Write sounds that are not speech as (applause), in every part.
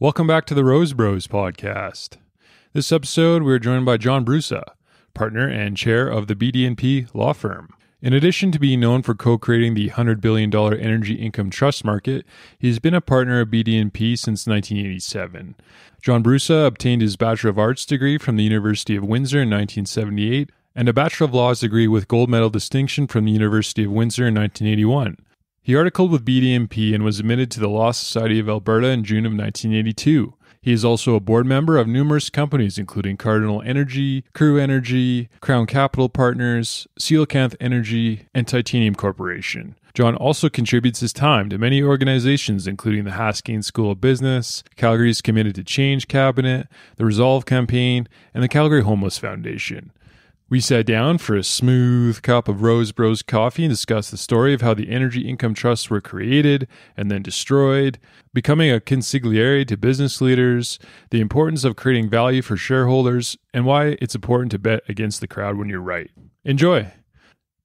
Welcome back to the Rose Bros podcast. This episode, we're joined by John Brussa, partner and chair of the BD&P law firm. In addition to being known for co-creating the $100 billion energy income trust market, he's been a partner of BD&P since 1987. John Brussa obtained his Bachelor of Arts degree from the University of Windsor in 1978 and a Bachelor of Laws degree with gold medal distinction from the University of Windsor in 1981. He articled with BD&P was admitted to the Law Society of Alberta in June of 1982. He is also a board member of numerous companies, including Cardinal Energy, Crew Energy, Crown Capital Partners, Coelacanth Energy, and Titanium Corporation. John also contributes his time to many organizations, including the Haskayne School of Business, Calgarians Committed to Change Cabinet, the Resolve Campaign, and the Calgary Homeless Foundation. We sat down for a smooth cup of Rose Bros coffee and discussed the story of how the energy income trusts were created and then destroyed, becoming a consigliere to business leaders, the importance of creating value for shareholders, and why it's important to bet against the crowd when you're right. Enjoy!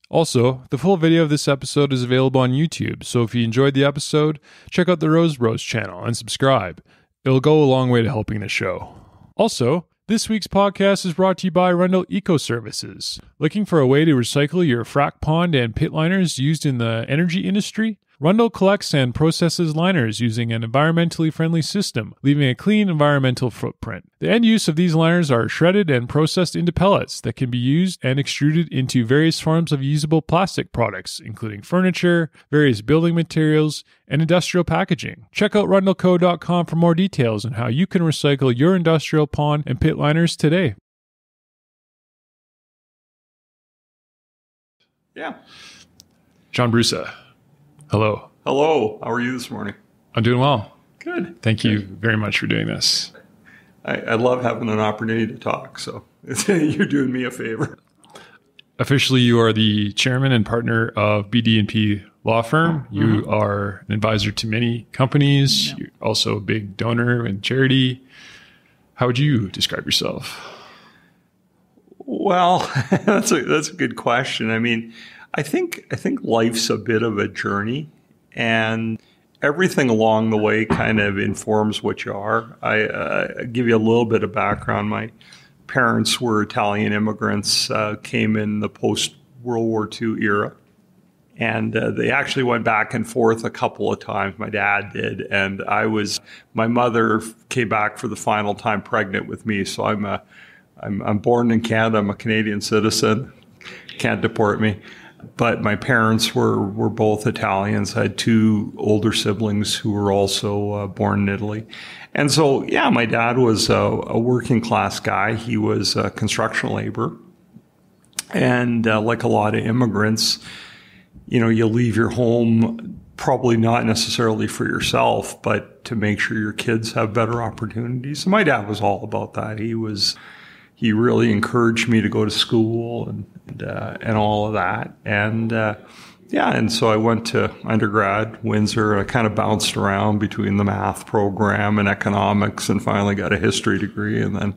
Also, the full video of this episode is available on YouTube, so if you enjoyed the episode, check out the Rose Bros channel and subscribe. It'll go a long way to helping the show. Also, this week's podcast is brought to you by Rundle Eco Services. Looking for a way to recycle your frac pond and pit liners used in the energy industry? Rundle collects and processes liners using an environmentally friendly system, leaving a clean environmental footprint. The end use of these liners are shredded and processed into pellets that can be used and extruded into various forms of usable plastic products, including furniture, various building materials, and industrial packaging. Check out rundleco.com for more details on how you can recycle your industrial pond and pit liners today. Yeah. John Brussa, hello. Hello. How are you this morning? I'm doing well. Good. Thank you very much for doing this. I, I love having an opportunity to talk. So (laughs) you're doing me a favor. Officially, you are the chairman and partner of BD&P Law Firm. You Mm-hmm. are an advisor to many companies. You're also a big donor and charity. How would you describe yourself? Well, (laughs) that's a that's a good question. I mean, I think I think life's a bit of a journey, and everything along the way kind of informs what you are. I uh, give you a little bit of background. My parents were Italian immigrants, uh, came in the post World War II era. And uh, they actually went back and forth a couple of times. My dad did, and I was. My mother came back for the final time pregnant with me, so I'm a. I'm, I'm born in Canada. I'm a Canadian citizen. Can't deport me. But my parents were were both Italians. I had two older siblings who were also uh, born in Italy, and so yeah, my dad was a, a working class guy. He was a construction laborer, and uh, like a lot of immigrants you know, you leave your home probably not necessarily for yourself, but to make sure your kids have better opportunities. And my dad was all about that. He was, he really encouraged me to go to school and and, uh, and all of that. And uh, yeah, and so I went to undergrad Windsor. I kind of bounced around between the math program and economics, and finally got a history degree. And then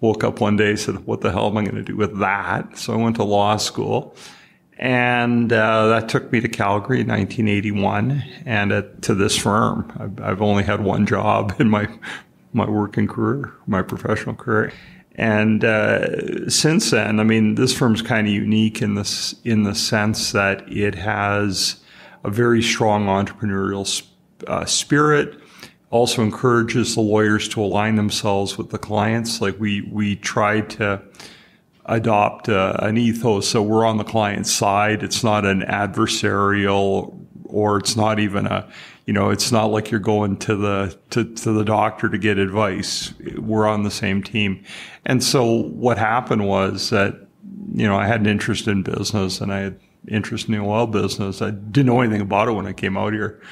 woke up one day and said, "What the hell am I going to do with that?" So I went to law school. And uh, that took me to Calgary in 1981 and uh, to this firm. I've, I've only had one job (laughs) in my, my working career, my professional career. And uh, since then, I mean, this firm's kind of unique in this in the sense that it has a very strong entrepreneurial uh, spirit. Also encourages the lawyers to align themselves with the clients. Like we we try to adopt uh, an ethos so we're on the client's side. It's not an adversarial or it's not even a you know it's not like you're going to the to, to the doctor to get advice. We're on the same team. And so what happened was that you know i had an interest in business and i had interest in the oil business. I didn't know anything about it when i came out here.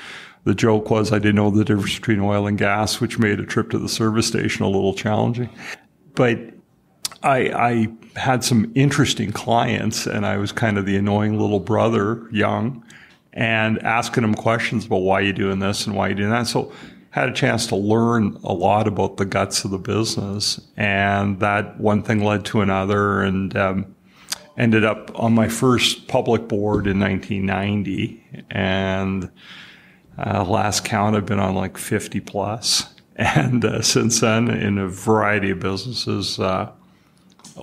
The joke was i didn't know the difference between oil and gas which made a trip to the service station a little challenging. But I, I had some interesting clients and I was kind of the annoying little brother, young, and asking them questions about why you're doing this and why you're doing that. So had a chance to learn a lot about the guts of the business. And that one thing led to another and um, ended up on my first public board in 1990. And uh, last count, I've been on like 50 plus (laughs) And uh, since then, in a variety of businesses, uh,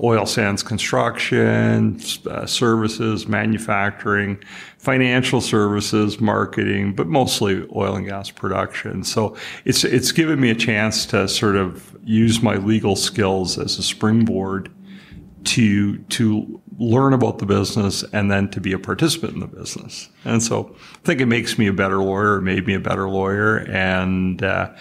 oil sands construction, uh, services, manufacturing, financial services, marketing, but mostly oil and gas production. So it's it's given me a chance to sort of use my legal skills as a springboard to to learn about the business and then to be a participant in the business. And so I think it makes me a better lawyer. Made me a better lawyer, and uh,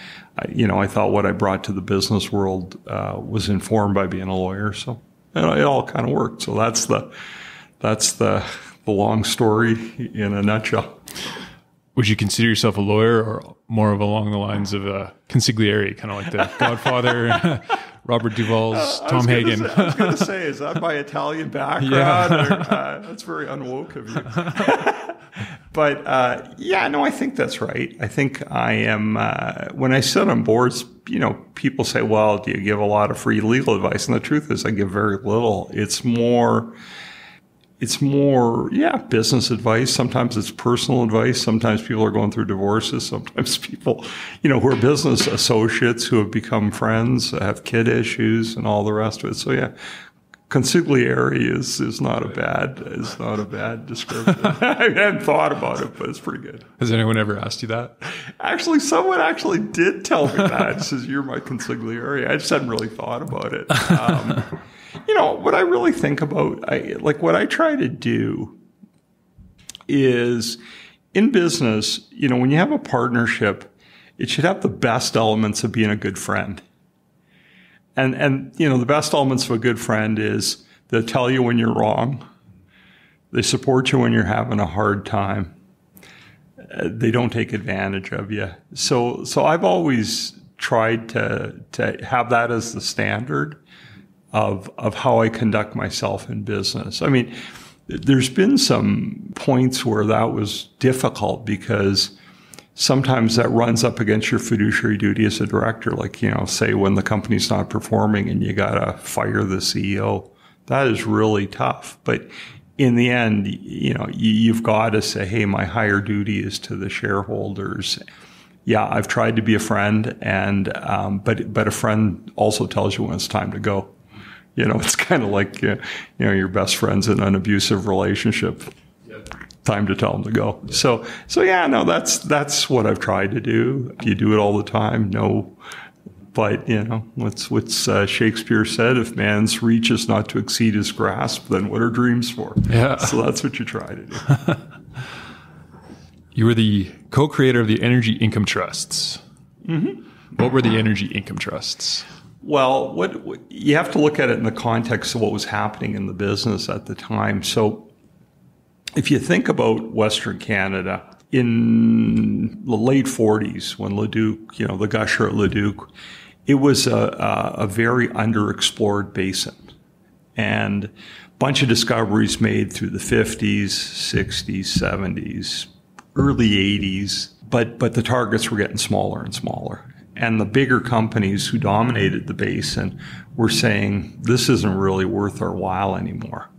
you know I thought what I brought to the business world uh, was informed by being a lawyer. So it all kind of worked. So that's the that's the the long story in a nutshell. Would you consider yourself a lawyer or more of along the lines of a consigliere, kind of like the (laughs) Godfather? (laughs) Robert Duvall's uh, Tom Hagen. Say, I was going (laughs) to say, is that my Italian background? Yeah. Or, uh, that's very unwoke of you. But uh, yeah, no, I think that's right. I think I am, uh, when I sit on boards, you know, people say, well, do you give a lot of free legal advice? And the truth is, I give very little. It's more, it's more, yeah, business advice. Sometimes it's personal advice. Sometimes people are going through divorces. (laughs) Sometimes people, you know, who are business associates who have become friends, have kid issues and all the rest of it. So yeah, consigliere is, is not a bad, is not a bad description. (laughs) I hadn't thought about it, but it's pretty good. Has anyone ever asked you that? Actually, someone actually did tell me that. says, you're my consigliere. I just hadn't really thought about it. Um, you know, what I really think about, I, like what I try to do is in business, you know, when you have a partnership, it should have the best elements of being a good friend. And, and, you know, the best elements of a good friend is they'll tell you when you're wrong. They support you when you're having a hard time. Uh, they don't take advantage of you. So, so I've always tried to, to have that as the standard of of how I conduct myself in business. I mean, there's been some points where that was difficult because sometimes that runs up against your fiduciary duty as a director. Like, you know, say when the company's not performing and you got to fire the CEO. That is really tough. But in the end, you know, you've got to say, hey, my higher duty is to the shareholders. Yeah, I've tried to be a friend, and um, but but a friend also tells you when it's time to go. You know, it's kind of like uh, you know your best friends in an abusive relationship. Time to tell them to go. So, so yeah, no, that's that's what I've tried to do. You do it all the time. No, but you know what's what's uh, Shakespeare said: "If man's reach is not to exceed his grasp, then what are dreams for?" Yeah. So that's what you try to do. (laughs) you were the co-creator of the Energy Income Trusts. Mm-hmm. What were the Energy Income Trusts? Well, what, what, you have to look at it in the context of what was happening in the business at the time. So, if you think about Western Canada in the late 40s, when Leduc, you know, the gusher at Leduc, it was a, a, very underexplored basin, and a bunch of discoveries made through the 50s, 60s, 70s, early 80s. But but the targets were getting smaller and smaller and the bigger companies who dominated the basin were saying this isn't really worth our while anymore.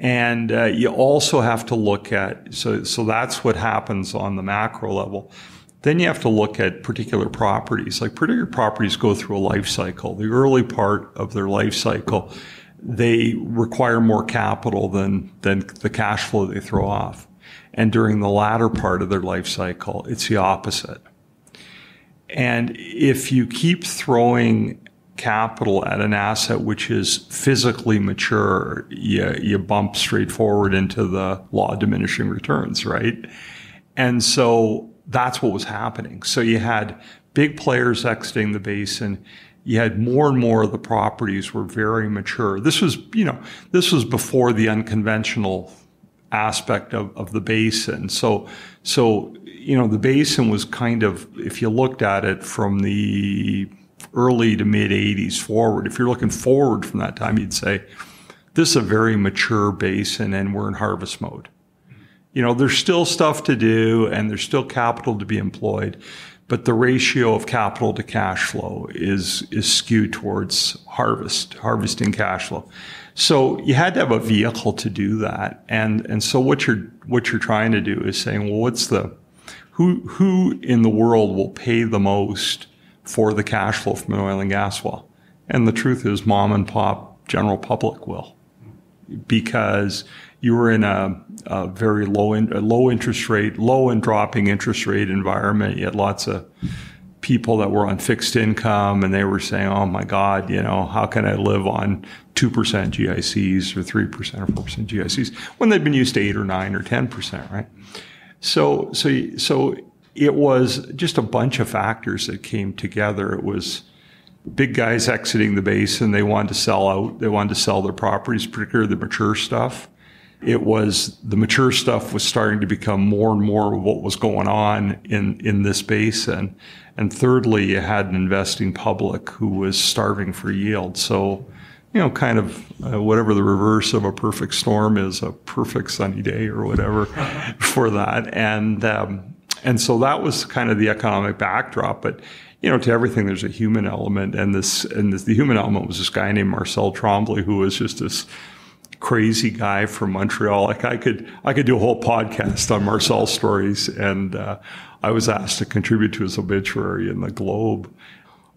And uh, you also have to look at so so that's what happens on the macro level. Then you have to look at particular properties. Like particular properties go through a life cycle. The early part of their life cycle, they require more capital than than the cash flow they throw off. And during the latter part of their life cycle, it's the opposite and if you keep throwing capital at an asset which is physically mature, you, you bump straight forward into the law of diminishing returns, right? And so that's what was happening. So you had big players exiting the basin. You had more and more of the properties were very mature. This was, you know, this was before the unconventional aspect of, of the basin. So, so you know, the basin was kind of, if you looked at it from the early to mid 80s forward, if you're looking forward from that time, you'd say, this is a very mature basin and we're in harvest mode. You know, there's still stuff to do and there's still capital to be employed, but the ratio of capital to cash flow is, is skewed towards harvest, harvesting cash flow. So you had to have a vehicle to do that. And, and so what you're, what you're trying to do is saying, well, what's the, who who in the world will pay the most for the cash flow from an oil and gas well. And the truth is, mom and pop general public will, because you were in a, a very low in, a low interest rate, low and dropping interest rate environment. You had lots of people that were on fixed income and they were saying, "Oh my God, you know, how can I live on two percent GICs or three percent or four percent GICs when they'd been used to eight or nine or ten percent, right?" So, so, so it was just a bunch of factors that came together. It was big guys exiting the basin. They wanted to sell out. They wanted to sell their properties, particularly the mature stuff. It was the mature stuff was starting to become more and more of what was going on in, in this basin. And thirdly, you had an investing public who was starving for yield. So, you know, kind of uh, whatever the reverse of a perfect storm is, a perfect sunny day or whatever (laughs) for that. And, um, and so that was kind of the economic backdrop. But you know, to everything, there's a human element, and this and this, the human element was this guy named Marcel Tremblay, who was just this crazy guy from Montreal. Like I could I could do a whole podcast on Marcel's stories, and uh, I was asked to contribute to his obituary in the Globe.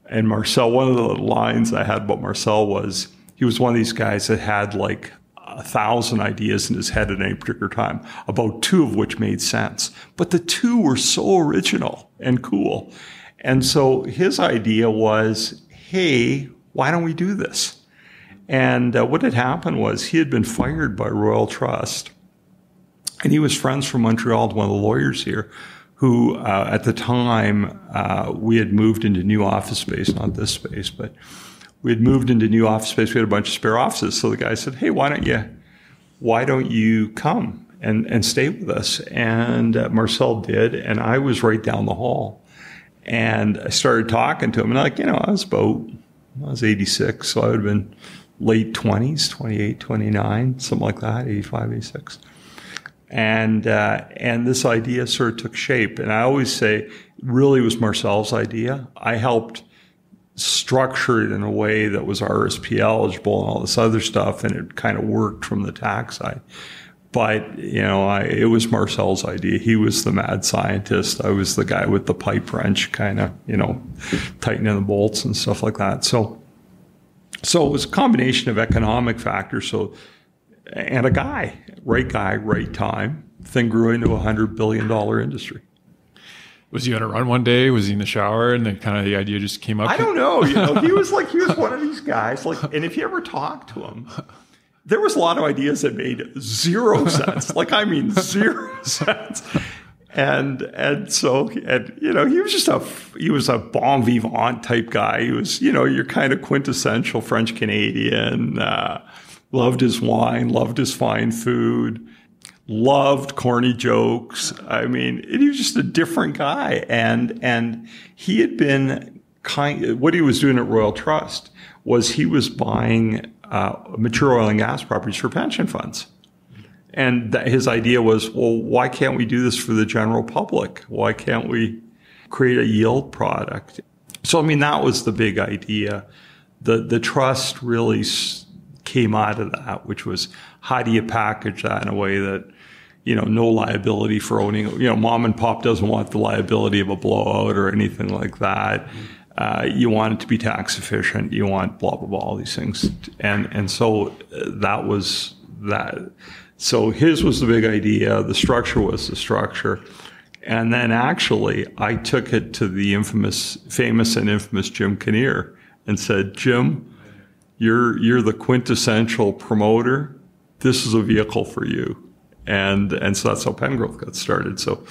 And Marcel, one of the lines I had about Marcel was he was one of these guys that had like a thousand ideas in his head at any particular time, about two of which made sense. But the two were so original and cool. And so his idea was, hey, why don't we do this? And uh, what had happened was he had been fired by Royal Trust, and he was friends from Montreal to one of the lawyers here, who uh, at the time uh, we had moved into new office space, not this space, but we had moved into new office space. We had a bunch of spare offices, so the guy said, "Hey, why don't you, why don't you come and and stay with us?" And uh, Marcel did, and I was right down the hall. And I started talking to him, and like, you know, I was about, I was 86, so I would have been late 20s, 28, 29, something like that, 85, 86. And, uh, and this idea sort of took shape. And I always say, really was Marcel's idea. I helped structure it in a way that was RSP eligible and all this other stuff, and it kind of worked from the tax side. But you know, I, it was Marcel's idea. He was the mad scientist. I was the guy with the pipe wrench, kind of you know, tightening the bolts and stuff like that. So, so it was a combination of economic factors. So, and a guy, right guy, right time. Thing grew into a hundred billion dollar industry. Was he on a run one day? Was he in the shower and then kind of the idea just came up? I don't know. You know, he was like he was one of these guys. Like, and if you ever talk to him, there was a lot of ideas that made zero sense. like I mean zero (laughs) sense. And and so and you know he was just a he was a bon vivant type guy. He was you know your kind of quintessential French Canadian. Uh, loved his wine, loved his fine food, loved corny jokes. I mean, he was just a different guy. And and he had been kind. What he was doing at Royal Trust was he was buying uh, mature oil and gas properties for pension funds. And his idea was, well, why can't we do this for the general public? Why can't we create a yield product? So, I mean, that was the big idea. The, the trust really came out of that, which was how do you package that in a way that, you know, no liability for owning, you know, mom and pop doesn't want the liability of a blowout or anything like that. Uh, you want it to be tax efficient. You want blah blah blah all these things, and and so that was that. So his was the big idea. The structure was the structure, and then actually I took it to the infamous, famous and infamous Jim Kinnear and said, Jim, you're you're the quintessential promoter. This is a vehicle for you, and and so that's how Pengrowth got started. So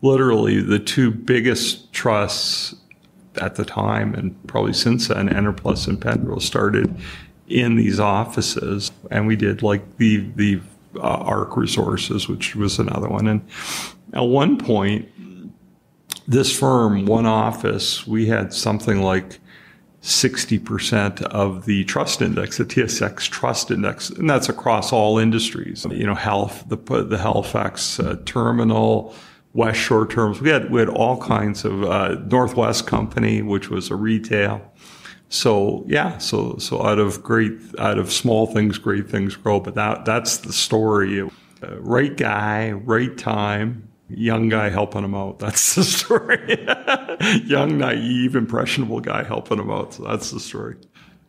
literally the two biggest trusts at the time and probably since then, Enerplus and Pengrowth started in these offices, and we did like the the uh, ARC Resources, which was another one. And at one point, this firm, one office, we had something like 60% of the trust index, the TSX trust index, and that's across all industries. You know, health, the, the Halifax uh, terminal, West Shore terms. We had we had all kinds of uh, Northwest Company, which was a retail. So yeah, so so out of great out of small things, great things grow. But that that's the story. Uh, right guy, right time, young guy helping him out. (laughs) That's the story. (laughs) young, naive, impressionable guy helping him out. So that's the story.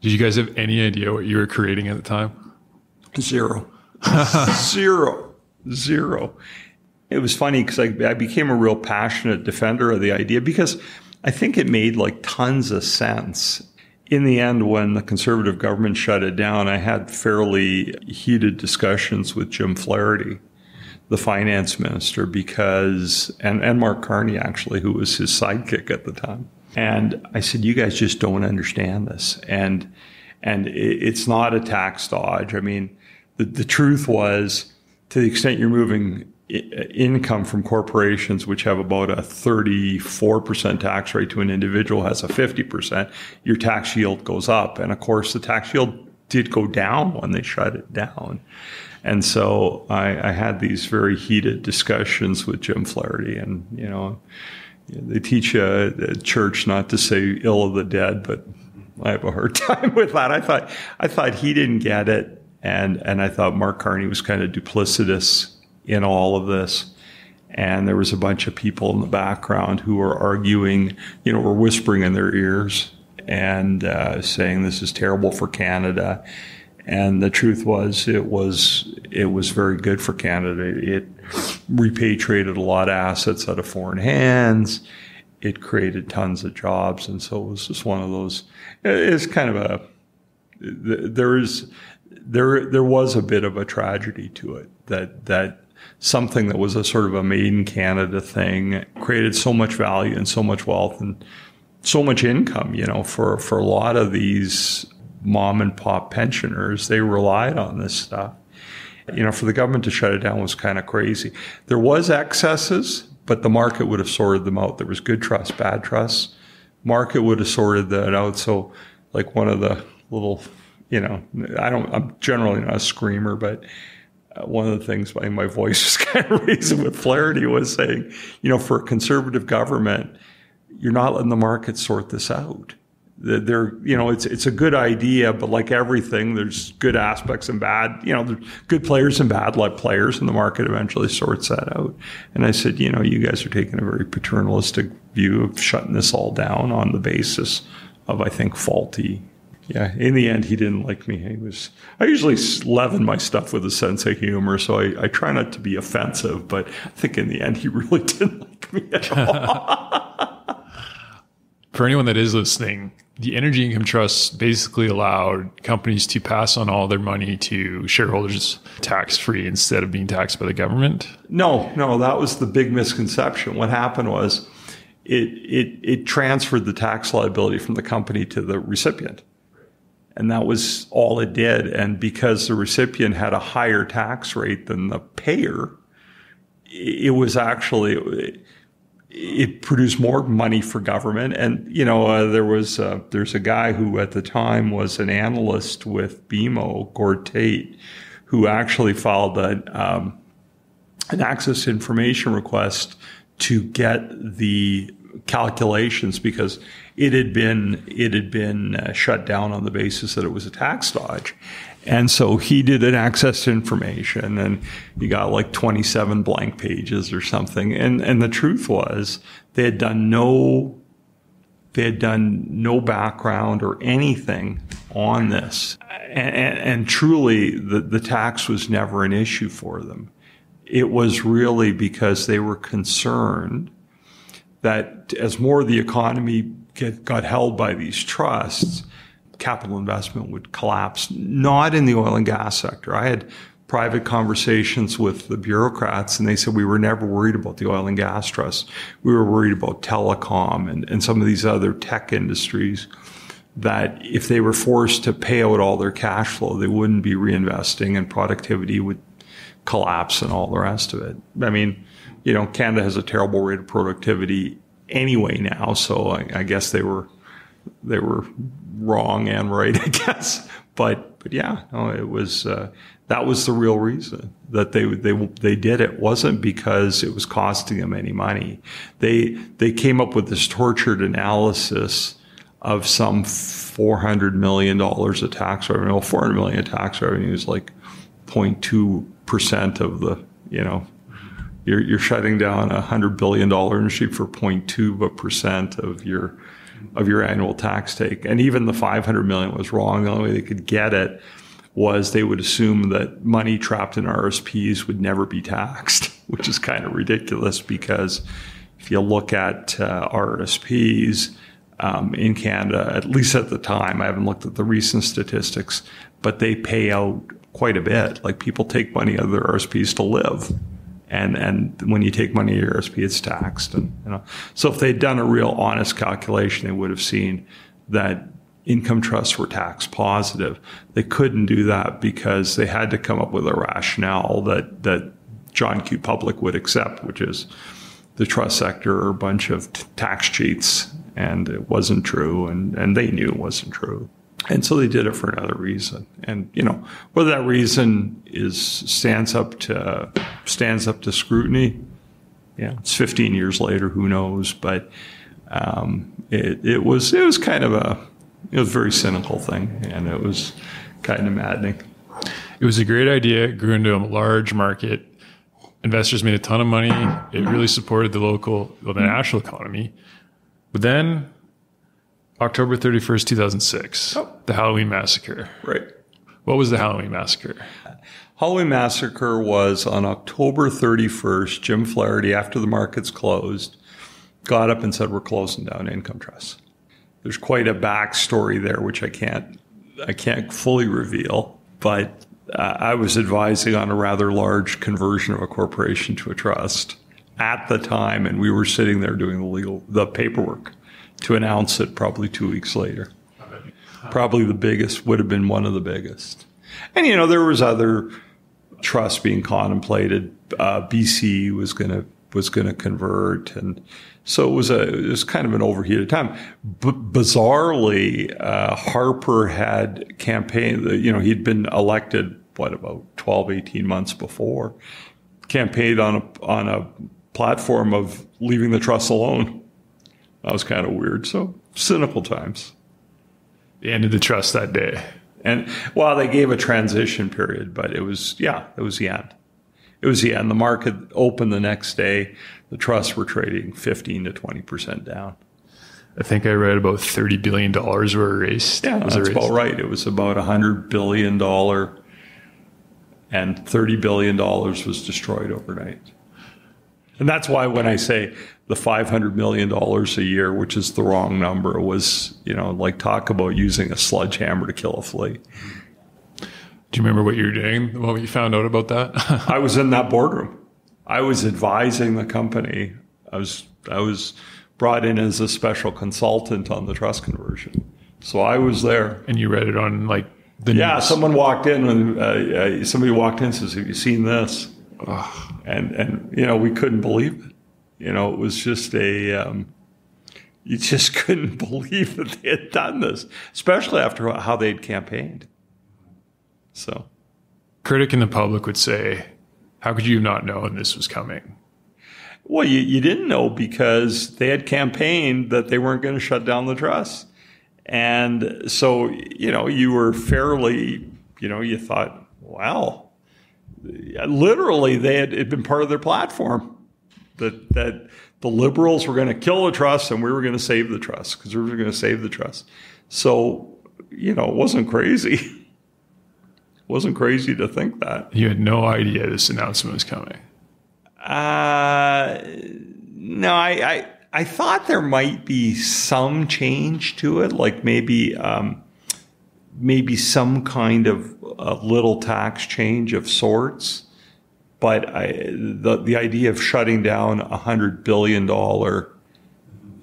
Did you guys have any idea what you were creating at the time? Zero. (laughs) Zero. Zero. It was funny because I, I became a real passionate defender of the idea because I think it made like tons of sense. In the end, when the conservative government shut it down, I had fairly heated discussions with Jim Flaherty, the finance minister, because, and, and Mark Carney actually, who was his sidekick at the time. And I said, you guys just don't understand this. And, and it's not a tax dodge. I mean, the, the truth was to the extent you're moving income from corporations, which have about a 34% tax rate to an individual has a 50%, your tax yield goes up. And of course, the tax yield did go down when they shut it down. And so I, I had these very heated discussions with Jim Flaherty. And, you know, they teach you at church not to say ill of the dead, but I have a hard (laughs) time with that. I thought, I thought he didn't get it. And, and I thought Mark Carney was kind of duplicitous in all of this. And there was a bunch of people in the background who were arguing, you know, were whispering in their ears and uh, saying this is terrible for Canada. And the truth was, it was it was very good for Canada. It repatriated a lot of assets out of foreign hands. It created tons of jobs, and so it was just one of those. It's kind of a there is there there was a bit of a tragedy to it that that something that was a sort of a made in Canada thing created so much value and so much wealth and so much income, you know, for, for a lot of these mom and pop pensioners. They relied on this stuff. You know, for the government to shut it down was kind of crazy. There was excesses, but the market would have sorted them out. There was good trust, bad trust. Market would have sorted that out. So, like one of the little, you know, I don't. I'm generally not a screamer, but uh, one of the things my, my voice (laughs) was kind of raising with Flaherty was saying, you know, for a conservative government, you're not letting the market sort this out. They're, you know, it's it's a good idea, but like everything, there's good aspects and bad. You know, there's good players and bad luck players, and the market eventually sorts that out. And I said, you know, you guys are taking a very paternalistic view of shutting this all down on the basis of, I think, faulty yeah, in the end, he didn't like me. He was. I usually leaven my stuff with a sense of humor, so I, I try not to be offensive. But I think in the end, he (laughs) really didn't like me at all. (laughs) For anyone that is listening, the Energy Income Trust basically allowed companies to pass on all their money to shareholders tax free instead of being taxed by the government. No, no, that was the big misconception. What happened was it it it transferred the tax liability from the company to the recipient. And that was all it did. And because the recipient had a higher tax rate than the payer, it was actually, it produced more money for government. And, you know, uh, there was, uh, there's a guy who at the time was an analyst with BMO, Gord Tait, who actually filed a, um, an access information request to get the calculations because it had been it had been uh, shut down on the basis that it was a tax dodge. And so he did an access to information and he got like 27 blank pages or something. And, and the truth was they had done no, they had done no background or anything on this. And, and, and truly the, the tax was never an issue for them. It was really because they were concerned that as more of the economy get, got held by these trusts, capital investment would collapse, not in the oil and gas sector. I had private conversations with the bureaucrats and they said we were never worried about the oil and gas trust. We were worried about telecom and, and some of these other tech industries that if they were forced to pay out all their cash flow, they wouldn't be reinvesting and productivity would collapse and all the rest of it. I mean, you know, Canada has a terrible rate of productivity anyway now, so I, I guess they were they were wrong and right, (laughs) I guess. But but yeah, no, it was uh, that was the real reason that they they they did it. wasn't because it was costing them any money. They they came up with this tortured analysis of some four hundred million dollars of tax revenue. Well, four hundred million of tax revenue is like 0.2 percent of the you know you're, you're shutting down a hundred billion dollar industry for 0.2 of a percent of your of your annual tax take. And even the 500 million was wrong. The only way they could get it was they would assume that money trapped in RSPs would never be taxed, (laughs) which is kind of ridiculous because if you look at uh, RSPs um, in Canada, at least at the time, I haven't looked at the recent statistics, but they pay out quite a bit. Like people take money out of their RSPs to live. And, and when you take money your RSP, it's taxed. And, you know, so if they'd done a real honest calculation, they would have seen that income trusts were tax positive. They couldn't do that because they had to come up with a rationale that, that John Q. Public would accept, which is the trust sector are a bunch of t- tax cheats. And it wasn't true. And, and they knew it wasn't true. And so they did it for another reason. And, you know, whether that reason is stands up to stands up to scrutiny, yeah, it's 15 years later, who knows? But um, it, it was it was kind of a it was a very cynical thing, and it was kind of maddening. It was a great idea. It grew into a large market. Investors made a ton of money. It really supported the local, well, the national economy. But then, October 31st, 2006, Oh. the Halloween Massacre. Right. What was the Halloween Massacre? Halloween Massacre was on October 31st. Jim Flaherty, after the markets closed, got up and said, "We're closing down income trusts." There's quite a backstory there, which I can't I can't fully reveal, but uh, I was advising on a rather large conversion of a corporation to a trust at the time, and we were sitting there doing the legal the paperwork to announce it probably two weeks later. Probably the biggest would have been one of the biggest, and you know there was other trusts being contemplated. Uh, BC was going to was going to convert, and so it was a it was kind of an overheated time. B- bizarrely, uh, Harper had campaigned. You know, he'd been elected what about 12, 18 months before, campaigned on a on a platform of leaving the trust alone. That was kind of weird. So cynical times. They ended the trust that day. And well, they gave a transition period, but it was yeah, it was the end. It was the end. The market opened the next day. The trusts were trading 15 to 20 percent down. I think I read about thirty billion dollars were erased. Yeah, was that's erased. about right. It was about a hundred billion dollar, and 30 billion dollars was destroyed overnight. And that's why when I say the 500 million dollars a year, which is the wrong number, was you know like talk about using a sledgehammer to kill a flea. Do you remember what you were doing? What you found out about that? (laughs) I was in that boardroom. I was advising the company. I was I was brought in as a special consultant on the trust conversion. So I was there. and you read it on like the Yeah, news. someone walked in and uh, uh, somebody walked in and says, "Have you seen this?" And and you know we couldn't believe it. You know it was just a um, you just (laughs) couldn't believe that they had done this, especially after how they'd campaigned. So critic in the public would say, "How could you have not known this was coming?" Well, you, you didn't know because they had campaigned that they weren't going to shut down the trust. And so, you know, you were fairly, you know, you thought, well, literally they had it been part of their platform that, that the liberals were going to kill the trust and we were going to save the trust because we were going to save the trust. So, you know, it wasn't crazy. It (laughs) wasn't crazy to think that. You had no idea this announcement was coming. Uh, no, I, I I thought there might be some change to it, like maybe um, maybe some kind of a little tax change of sorts. But I, the the idea of shutting down a hundred billion dollar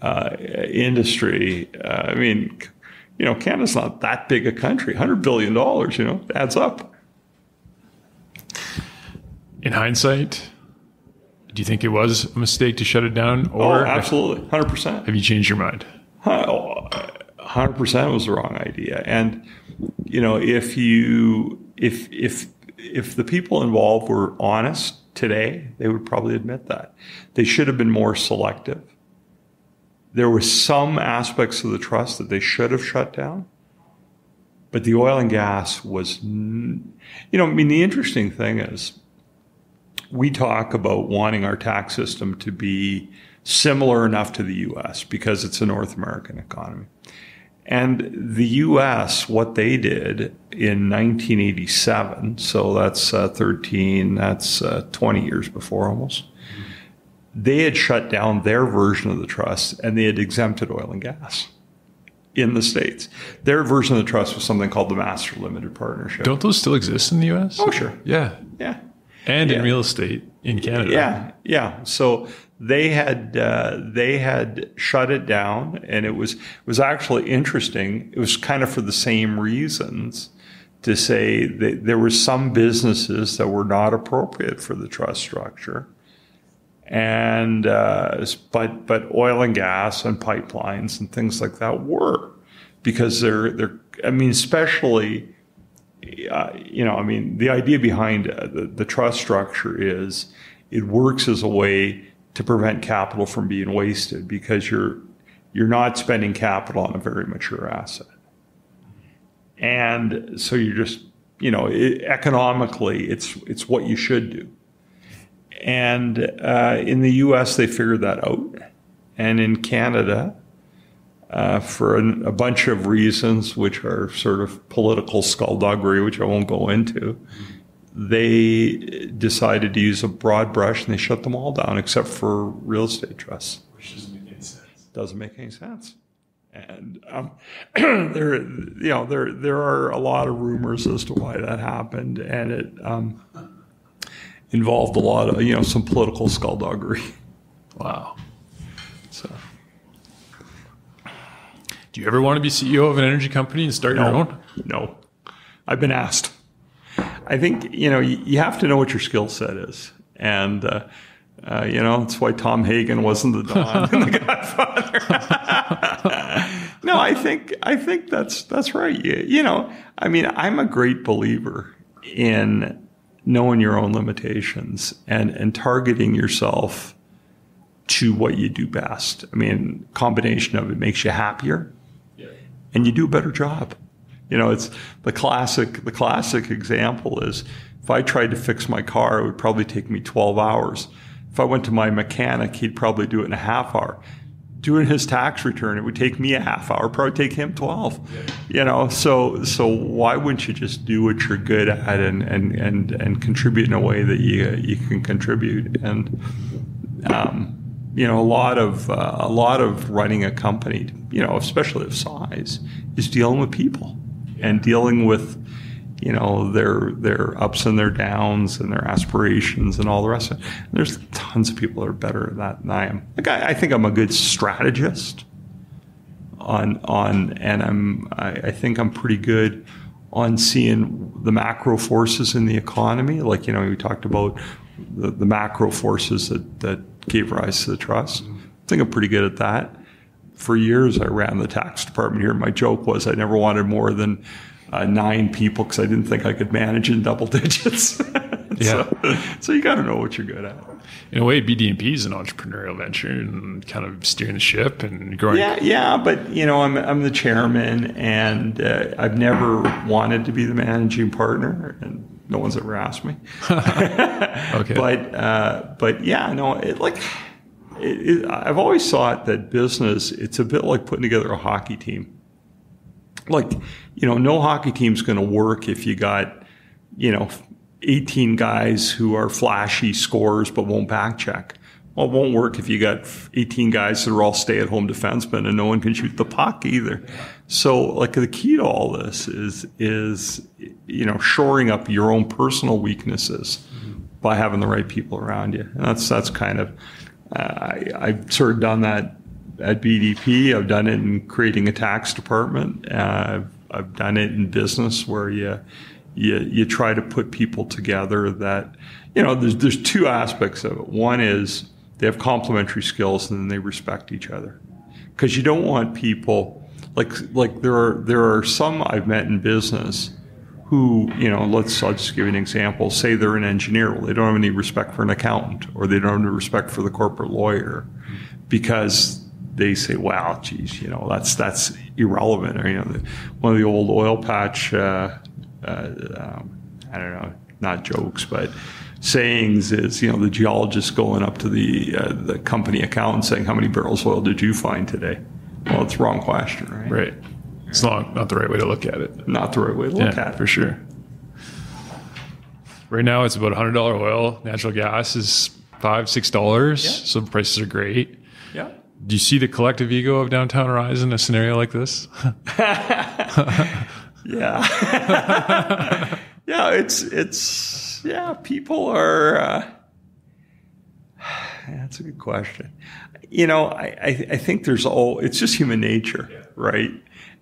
uh, industry, uh, I mean, you know, Canada's not that big a country. Hundred billion dollars, you know, adds up. In hindsight, do you think it was a mistake to shut it down, Oh, absolutely, hundred percent. have you changed your mind? hundred percent was the wrong idea. And you know, if you if if if the people involved were honest today, they would probably admit that they should have been more selective. There were some aspects of the trust that they should have shut down, but the oil and gas was, you know, I mean, the interesting thing is we talk about wanting our tax system to be similar enough to the US because it's a North American economy. And the US, what they did in 1987, so that's uh, 13, that's uh, 20 years before almost, they had shut down their version of the trust and they had exempted oil and gas in the States. Their version of the trust was something called the Master Limited Partnership. Don't those still exist in the US? Oh, sure. Yeah. Yeah. And Yeah. in real estate in Canada. Yeah, yeah. So they had uh, they had shut it down, and it was was actually interesting. It was kind of for the same reasons to say that there were some businesses that were not appropriate for the trust structure, and uh, but but oil and gas and pipelines and things like that were because they're they're. I mean, especially uh, you know, I mean, the idea behind uh, the, the trust structure is it works as a way to prevent capital from being wasted because you're you're not spending capital on a very mature asset, and so you're just you know it, economically it's it's what you should do, and uh, in the U.S. they figured that out, and in Canada uh, for an, a bunch of reasons, which are sort of political skullduggery, which I won't go into. They decided to use a broad brush and they shut them all down except for real estate trusts. Which doesn't make any sense. Doesn't make any sense. And um, (clears throat) there, you know, there there are a lot of rumors as to why that happened, and it um, involved a lot of you know some political skullduggery. (laughs) Wow. So. Do you ever want to be CEO of an energy company and start your own? no. I've been asked. I think you know you, you have to know what your skill set is, and uh, uh, you know that's why Tom Hagen wasn't the Don in The Godfather. (laughs) no, I think I think that's that's right. You, you know, I mean, I'm a great believer in knowing your own limitations and and targeting yourself to what you do best. I mean, combination of it makes you happier and you do a better job. You know, it's the classic. The classic example is if I tried to fix my car, it would probably take me 12 hours. If I went to my mechanic, he'd probably do it in a half hour. Doing his tax return, it would take me a half hour. Probably take him 12. You know, so so why wouldn't you just do what you're good at and and and and contribute in a way that you you can contribute and. Um, you know, a lot of uh, a lot of running a company, you know, especially of size, is dealing with people and dealing with, you know, their their ups and their downs and their aspirations and all the rest of it. And there's tons of people that are better at that than I am. Like I, I think I'm a good strategist on on, and I'm I, I think I'm pretty good on seeing the macro forces in the economy. Like you know, we talked about the, the macro forces that that gave rise to the trust. I think I'm pretty good at that. For years, I ran the tax department here. My joke was I never wanted more than uh, nine people because I didn't think I could manage in double (laughs) digits. (laughs) Yeah. so, so you got to know what you're good at. In a way, BD&P is an entrepreneurial venture and kind of steering the ship and growing. Yeah, yeah, but you know, I'm I'm the chairman, and uh, I've never wanted to be the managing partner, and no one's ever asked me. (laughs) Okay. But uh, but yeah, no, it like it, it, I've always thought that business it's a bit like putting together a hockey team. Like you know, no hockey team's going to work if you got you know 18 guys who are flashy scorers but won't back check. Well, it won't work if you got 18 guys that are all stay-at-home defensemen and no one can shoot the puck either. So, like the key to all this is is you know shoring up your own personal weaknesses by having the right people around you. And that's that's kind of I, I've sort of done that at BDP. I've done it in creating a tax department. Uh, I've, I've done it in business where you you you try to put people together that you know there's there's two aspects of it. One is they have complementary skills and then they respect each other because you don't want people like like there are there are some I've met in business who you know let's I'll just give you an example. Say they're an engineer, well they don't have any respect for an accountant or they don't have any respect for the corporate lawyer because they say, "Wow, geez, you know that's that's irrelevant." Or you know, the, one of the old oil patch, uh, uh, um, I don't know, not jokes, but sayings is, you know, the geologist going up to the uh, the company accountant saying, "How many barrels of oil did you find today?" Well, it's wrong question, right? Right. It's not not the right way to look at it. Not the right way to look yeah, at it. for sure. Right now, it's about hundred dollar oil. Natural gas is five six dollars. Yeah. So prices are great. Yeah. Do you see the collective ego of downtown rise in a scenario like this? (laughs) (laughs) Yeah. (laughs) yeah, it's it's yeah, people are uh, (sighs) that's a good question. You know, I, I, I think there's all it's just human nature, right?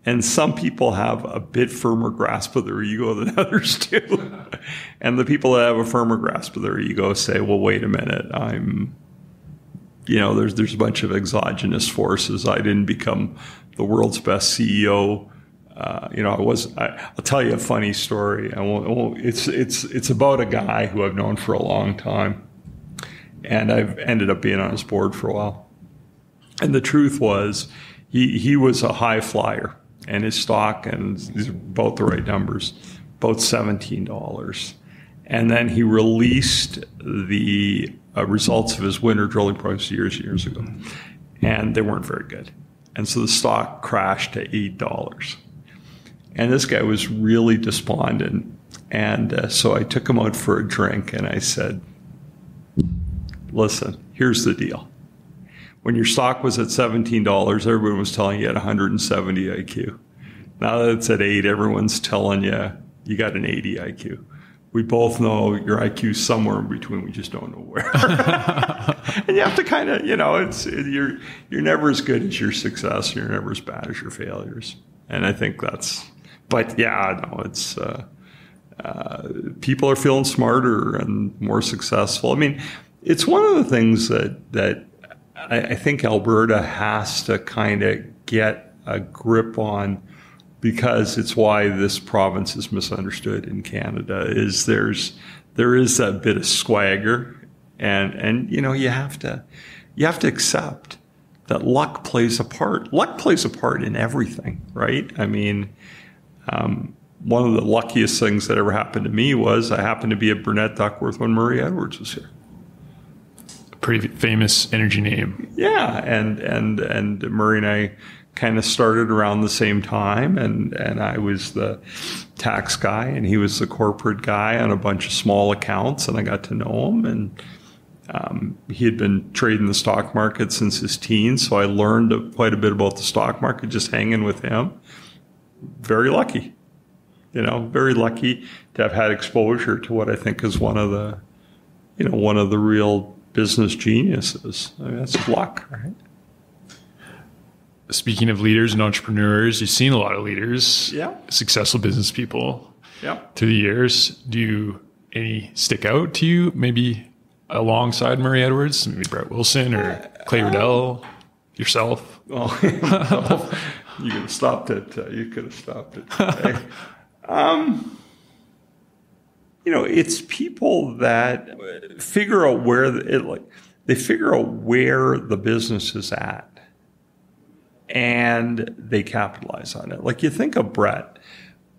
And some people have a bit firmer grasp of their ego than (laughs) others do. and the people that have a firmer grasp of their ego say, well, wait a minute, I'm you know, there's there's a bunch of exogenous forces. I didn't become the world's best CEO. Uh, you know, I was. I, will tell you a funny story. I won't, I won't, it's it's it's about a guy who I've known for a long time, and I've ended up being on his board for a while. And the truth was, he he was a high flyer, and his stock and these are both the right numbers, both seventeen dollars. And then he released the uh, results of his winter drilling projects years and years ago, and they weren't very good. And so the stock crashed to eight dollars. And this guy was really despondent. And uh, so I took him out for a drink, and I said, "Listen, here's the deal. When your stock was at seventeen dollars, everyone was telling you at 170 IQ. Now that it's at eight, everyone's telling you you got an 80 IQ." we both know your IQ is somewhere in between. We just don't know where. (laughs) and you have to kind of, you know, it's you're you're never as good as your success. You're never as bad as your failures. And I think that's. But yeah, no, it's uh, uh, people are feeling smarter and more successful. I mean, it's one of the things that that I, I think Alberta has to kind of get a grip on because it's why this province is misunderstood in Canada is there's there is a bit of swagger and and you know you have to you have to accept that luck plays a part. Luck plays a part in everything, right? I mean, um, one of the luckiest things that ever happened to me was I happened to be at Burnet Duckworth when Murray Edwards was here. Pretty famous energy name. Yeah, and and and Murray and I kind of started around the same time and and I was the tax guy and he was the corporate guy on a bunch of small accounts and I got to know him and um, he had been trading the stock market since his teens so I learned quite a bit about the stock market just hanging with him very lucky you know very lucky to have had exposure to what I think is one of the you know one of the real business geniuses I mean, that's luck right speaking of leaders and entrepreneurs, you've seen a lot of leaders, yeah, successful business people, yeah, through the years. Do you any stick out to you? Maybe alongside Murray Edwards, maybe Brett Wilson or Clay Uh, Riddell, yourself. Well, (laughs) you could have stopped it. Uh, you could have stopped it. (laughs) Um, you know, it's people that figure out where it like they figure out where the business is at and they capitalize on it. Like you think of Brett.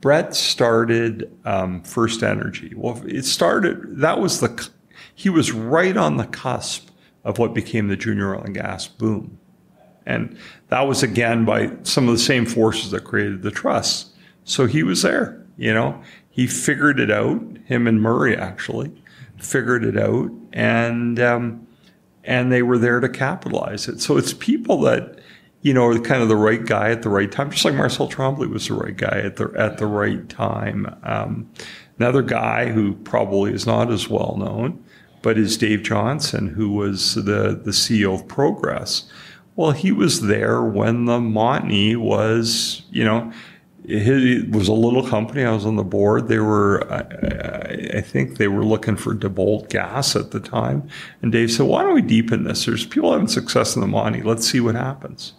Brett started um, First Energy. Well, it started. That was the. He was right on the cusp of what became the junior oil and gas boom, and that was again by some of the same forces that created the trust. So he was there. You know, he figured it out. Him and Murray actually figured it out, and um, and they were there to capitalize it. So it's people that you know, are kind of the right guy at the right time, just like Marcel Tremblay was the right guy at the at the right time. Um, another guy who probably is not as well known, but is Dave Johnson, who was the the CEO of Progress. Well, he was there when the Montney was, you know, it was a little company. I was on the board. They were, I, I, think, they were looking for DeBolt gas at the time. And Dave said, "Why don't we deepen this? There's people having success in the Montney. Let's see what happens."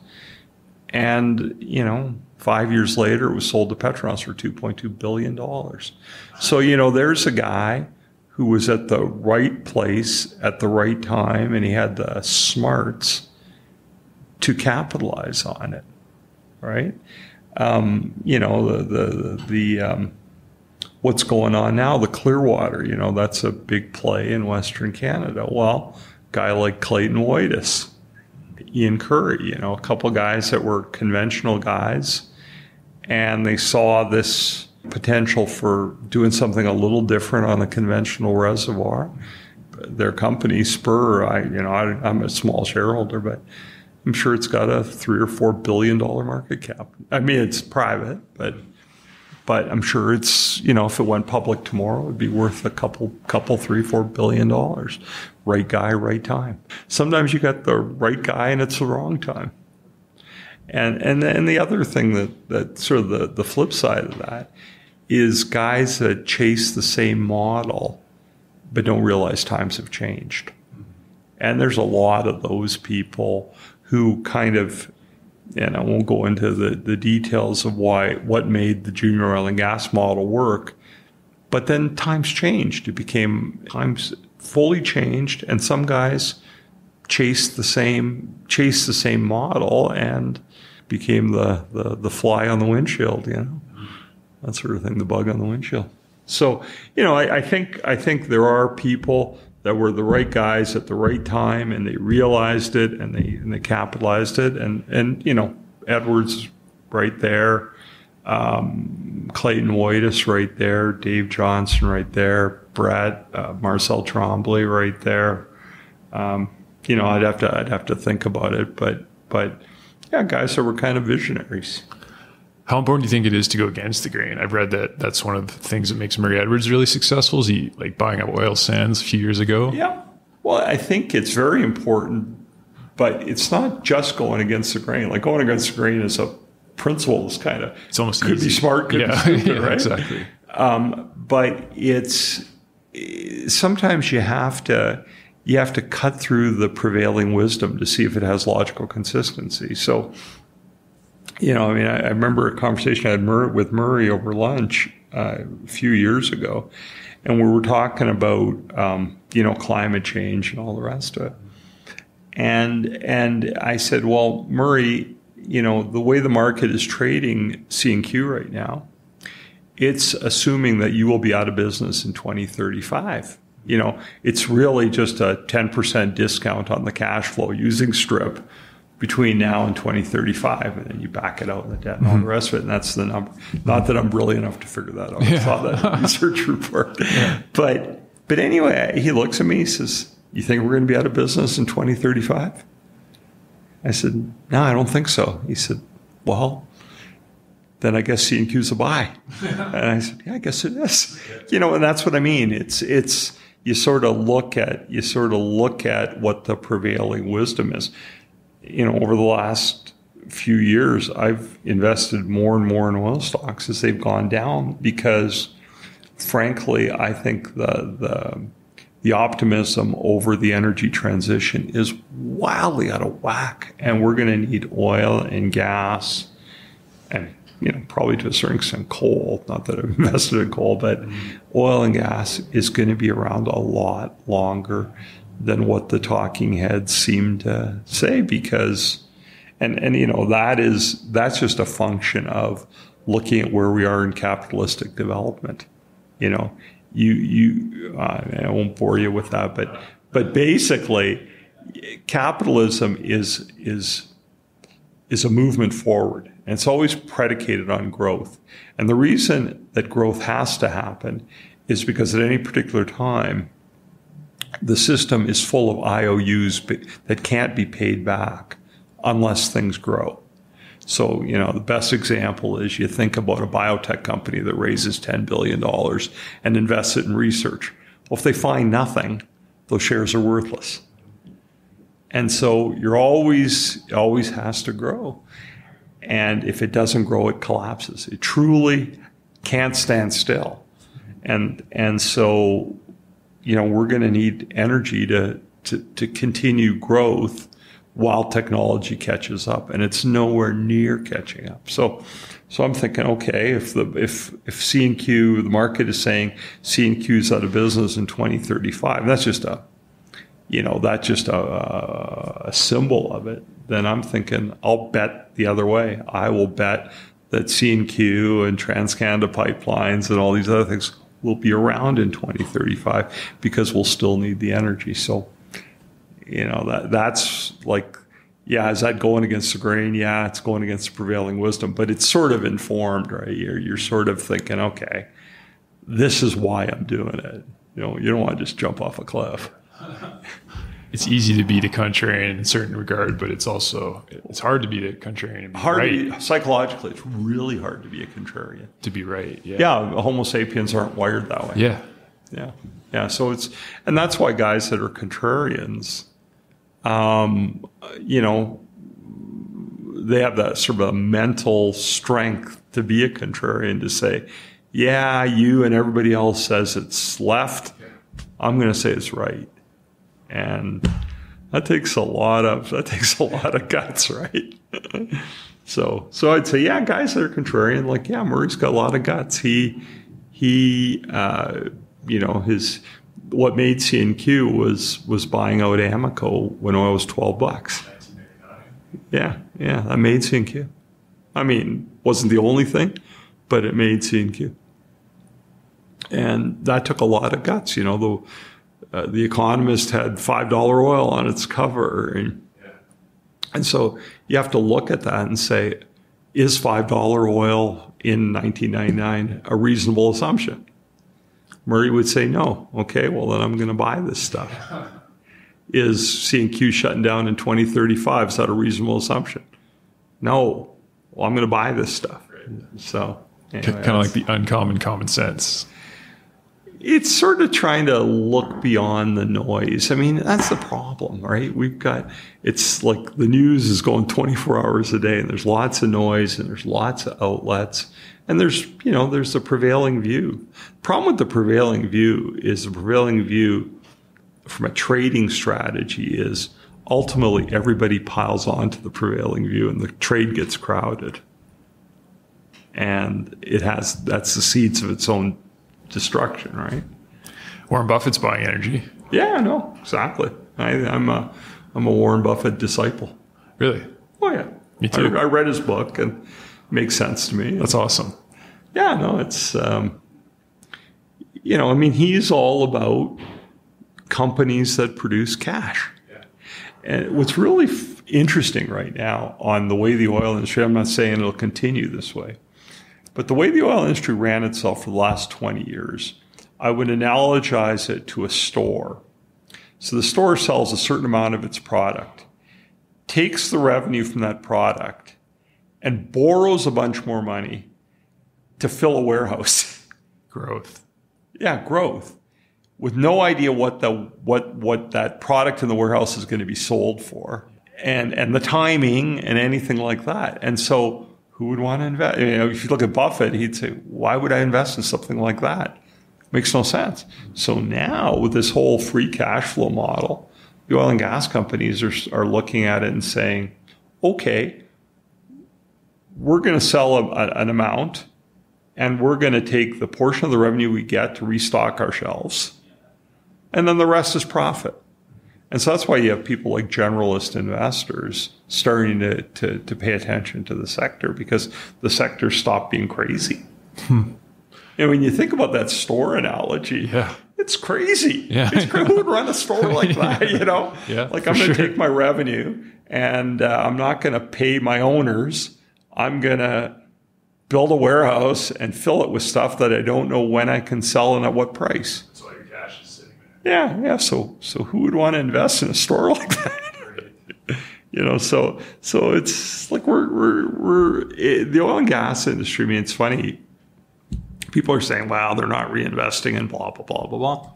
And, you know, five years later, it was sold to Petronas for $2.2 billion. So, you know, there's a guy who was at the right place at the right time and he had the smarts to capitalize on it, right? Um, you know, the, the, the, um, what's going on now? The Clearwater, you know, that's a big play in Western Canada. Well, guy like Clayton Woitas, Ian Curry, you know, a couple guys that were conventional guys, and they saw this potential for doing something a little different on the conventional reservoir. Their company, Spur, I, you know, I, I'm a small shareholder, but I'm sure it's got a three or four billion dollar market cap. I mean, it's private, but but I'm sure it's you know if it went public tomorrow, it'd be worth a couple couple three four billion dollars. Right guy, right time. Sometimes you got the right guy and it's the wrong time. And and and the other thing that that sort of the the flip side of that is guys that chase the same model but don't realize times have changed. And there's a lot of those people who kind of and I won't go into the, the details of why what made the junior oil and gas model work. But then times changed. It became times fully changed, and some guys chased the same chased the same model and became the, the, the fly on the windshield, you know. That sort of thing, the bug on the windshield. So, you know, I, I think I think there are people that were the right guys at the right time and they realized it and they and they capitalized it and and you know Edwards right there, um, Clayton Woitas right there, Dave Johnson right there, Brad uh, Marcel Tremblay right there. Um, you know, I'd have to I'd have to think about it, but but yeah, guys that were kind of visionaries. How important do you think it is to go against the grain? I've read that that's one of the things that makes Murray Edwards really successful. Is he like buying up oil sands a few years ago? Yeah. Well, I think it's very important, but it's not just going against the grain. Like going against the grain is a principle. Is kind of it's almost could easy. be smart, could yeah, be (laughs) stupid, yeah, right? exactly. Um, but it's sometimes you have to you have to cut through the prevailing wisdom to see if it has logical consistency. So you know, I mean, I, I remember a conversation I had Mur- with Murray over lunch uh, a few years ago, and we were talking about um, you know climate change and all the rest of it. And and I said, well, Murray, you know, the way the market is trading CNQ right now, it's assuming that you will be out of business in 2035. You know, it's really just a 10% discount on the cash flow using strip between now and 2035, and then you back it out in the debt and all mm-hmm. the rest of it, and that's the number. Not that I'm brilliant enough to figure that out. I saw that (laughs) research report, but but anyway, he looks at me. He says, "You think we're going to be out of business in 2035?" I said, "No, I don't think so." He said, "Well." Then I guess CNQ's a buy, (laughs) and I said, "Yeah, I guess it is." You know, and that's what I mean. It's it's you sort of look at you sort of look at what the prevailing wisdom is you know, over the last few years, I've invested more and more in oil stocks as they've gone down because, frankly, I think the the the optimism over the energy transition is wildly out of whack, and we're going to need oil and gas, and you know, probably to a certain extent, coal. Not that I've (laughs) invested in coal, but oil and gas is going to be around a lot longer than what the talking heads seem to say because and and you know that is that's just a function of looking at where we are in capitalistic development. You know you you uh, I won't bore you with that but but basically capitalism is is is a movement forward and it's always predicated on growth. And the reason that growth has to happen is because at any particular time the system is full of IOUs that can't be paid back unless things grow. So, you know, the best example is you think about a biotech company that raises $10 billion and invests it in research. Well, if they find nothing, those shares are worthless. And so you're always, always has to grow. And if it doesn't grow, it collapses. It truly can't stand still. And, and so you know, we're going to need energy to, to, to continue growth while technology catches up, and it's nowhere near catching up. So, so I'm thinking, okay, if the if if CNQ the market is saying CNQ is out of business in 2035, that's just a, you know, that's just a, a symbol of it. Then I'm thinking, I'll bet the other way. I will bet that CNQ and TransCanada pipelines and all these other things will be around in 2035 because we'll still need the energy. So, you know, that that's like, yeah, is that going against the grain? Yeah, it's going against the prevailing wisdom, but it's sort of informed, right? You're, you're sort of thinking, okay, this is why I'm doing it. You know, you don't want to just jump off a cliff. (laughs) it's easy to be the contrarian in a certain regard, but it's also it's hard to be the contrarian and be hard right. be, psychologically, it's really hard to be a contrarian. To be right, yeah. Yeah, Homo sapiens aren't wired that way. Yeah, yeah, yeah. So it's and that's why guys that are contrarians, um, you know, they have that sort of a mental strength to be a contrarian to say, yeah, you and everybody else says it's left. I'm going to say it's right and that takes a lot of that takes a lot of guts, (laughs) right? so so I'd say, yeah, guys that are contrarian, like yeah, Murray's got a lot of guts. He he, uh, you know, his what made CNQ was was buying out Amoco when oil was twelve bucks. Yeah, yeah, that made CNQ. I mean, wasn't the only thing, but it made CNQ. And that took a lot of guts, you know. The uh, the Economist had five dollar oil on its cover, and yeah. and so you have to look at that and say, is five dollar oil in 1999 a reasonable assumption? Murray would say no. Okay, well then I'm going to buy this stuff. is CNQ shutting down in 2035? Is that a reasonable assumption? No. Well, I'm going to buy this stuff. So anyway, kind of like the uncommon common sense it's sort of trying to look beyond the noise. I mean, that's the problem, right? We've got, it's like the news is going 24 hours a day and there's lots of noise and there's lots of outlets and there's, you know, there's the prevailing view. Problem with the prevailing view is the prevailing view from a trading strategy is ultimately everybody piles onto the prevailing view and the trade gets crowded. And it has, that's the seeds of its own destruction, right? Warren Buffett's buying energy. Yeah, no, exactly. I, am a I'm a Warren Buffett disciple. Really? Oh yeah. Me too. I, I read his book and it makes sense to me. That's awesome. Yeah, no, it's um, you know, I mean, he's all about companies that produce cash. Yeah. And what's really f- interesting right now on the way the oil industry, I'm not saying it'll continue this way, but the way the oil industry ran itself for the last 20 years, I would analogize it to a store. So the store sells a certain amount of its product, takes the revenue from that product, and borrows a bunch more money to fill a warehouse. (laughs) Growth. Yeah, growth. With no idea what the what what that product in the warehouse is going to be sold for. And and the timing and anything like that. And so who would want to invest? You know, if you look at Buffett, he'd say, why would I invest in something like that? Makes no sense. So now with this whole free cash flow model, the oil and gas companies are, are looking at it and saying, okay, we're going to sell a, a, an amount and we're going to take the portion of the revenue we get to restock our shelves. And then the rest is profit. And so that's why you have people like generalist investors starting to, to, to pay attention to the sector because the sector stopped being crazy. Hmm. And when you think about that store analogy, yeah. it's crazy. Yeah. It's crazy. Who would run a store like (laughs) that, you know? Yeah, like I'm going to sure. take my revenue and uh, I'm not going to pay my owners. I'm going to build a warehouse and fill it with stuff that I don't know when I can sell and at what price. Yeah, yeah. So, so who would want to invest in a store (laughs) like that? you know, so so it's like we're we're we're it, the oil and gas industry. I mean, it's funny. People are saying, "Wow, they're not reinvesting," and blah blah blah blah blah.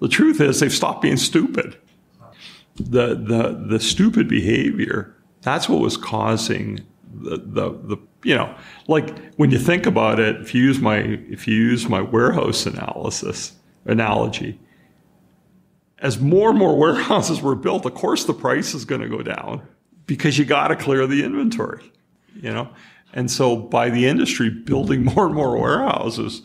The truth is, they've stopped being stupid. The the the stupid behavior that's what was causing the the the you know like when you think about it. If you use my if you use my warehouse analysis analogy as more and more warehouses were built, of course the price is going to go down because you got to clear the inventory, you know? And so by the industry building (laughs) more and more warehouses,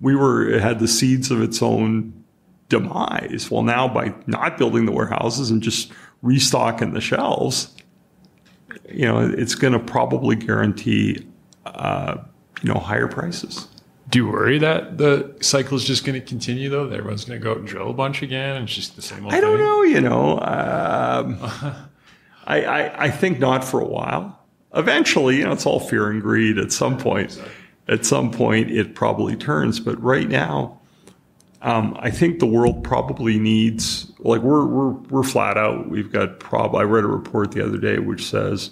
we were, had the seeds of its own demise. Well, now by not building the warehouses and just restocking the shelves, you know, it's going to probably guarantee uh, you know higher prices. Do you worry that the cycle is just going to continue though? That everyone's going to go out and drill a bunch again, and it's just the same old. I don't thing? know. You know, um, I, I I think not for a while. Eventually, you know, it's all fear and greed. At some point, at some point, it probably turns. But right now, um, I think the world probably needs like we're we're we're flat out. We've got prob. I read a report the other day which says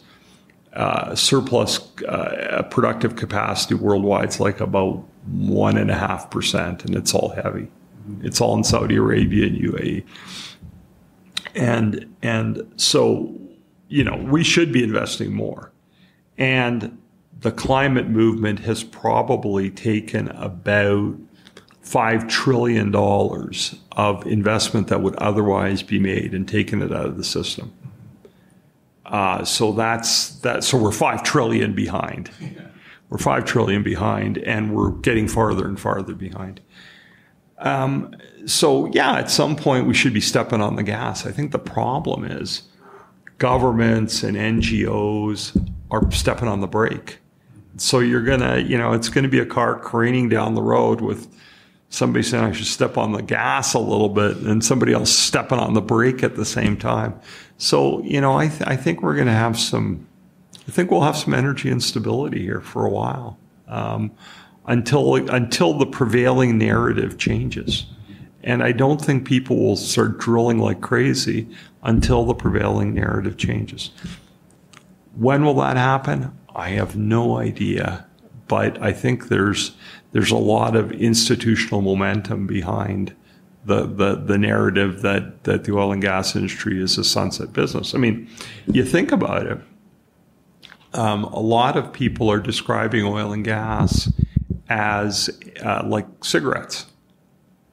uh, surplus uh, productive capacity worldwide is like about one and a half percent, and it's all heavy. It's all in Saudi Arabia and UAE, and and so you know we should be investing more, and the climate movement has probably taken about five trillion dollars of investment that would otherwise be made and taken it out of the system. Uh, so that's that. So we're five trillion behind. We're five trillion behind, and we're getting farther and farther behind. Um, so yeah, at some point we should be stepping on the gas. I think the problem is governments and NGOs are stepping on the brake. So you're gonna, you know, it's gonna be a car careening down the road with somebody saying I should step on the gas a little bit and somebody else stepping on the brake at the same time. So, you know, I, th- I think we're to have some, I think we'll have some energy instability here for a while um, until, until the prevailing narrative changes. And I don't think people will start drilling like crazy until the prevailing narrative changes. When will that happen? I have no idea. But I think there's, there's a lot of institutional momentum behind the, the, the narrative that, that the oil and gas industry is a sunset business. I mean, you think about it, um, a lot of people are describing oil and gas as uh, like cigarettes.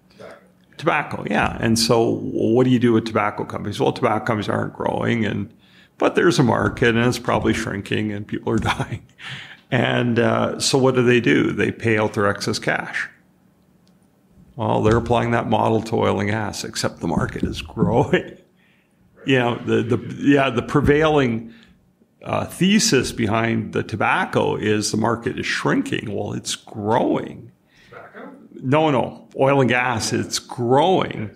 Tobacco. tobacco, yeah. And so, what do you do with tobacco companies? Well, tobacco companies aren't growing, and but there's a market, and it's probably shrinking, and people are (laughs) dying. And uh, so, what do they do? They pay out their excess cash. Well, they're applying that model to oil and gas, except the market is (laughs) growing. You know, the, the yeah, the prevailing uh, thesis behind the tobacco is the market is shrinking. Well, it's growing. Tobacco? No, no, oil and gas, it's growing.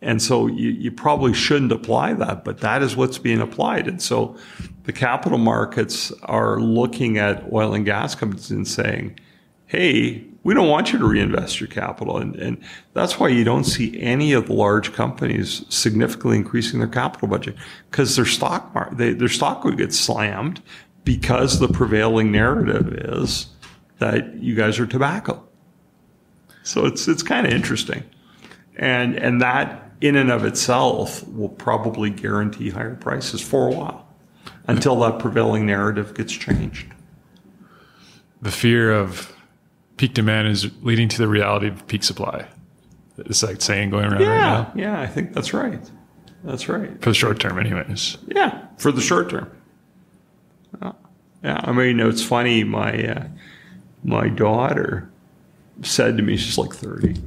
And so you, you probably shouldn't apply that, but that is what's being applied. And so the capital markets are looking at oil and gas companies and saying, hey, we don't want you to reinvest your capital. And, and that's why you don't see any of the large companies significantly increasing their capital budget because their stock market, they, their stock would get slammed because the prevailing narrative is that you guys are tobacco. So it's, it's kind of interesting. And, and that in and of itself will probably guarantee higher prices for a while until that prevailing narrative gets changed. The fear of peak demand is leading to the reality of peak supply. It's like saying going around yeah, right now. Yeah, I think that's right. That's right. For the short term, anyways. Yeah, for the short term. Yeah, I mean, you know, it's funny. My uh, my daughter said to me, she's like thirty,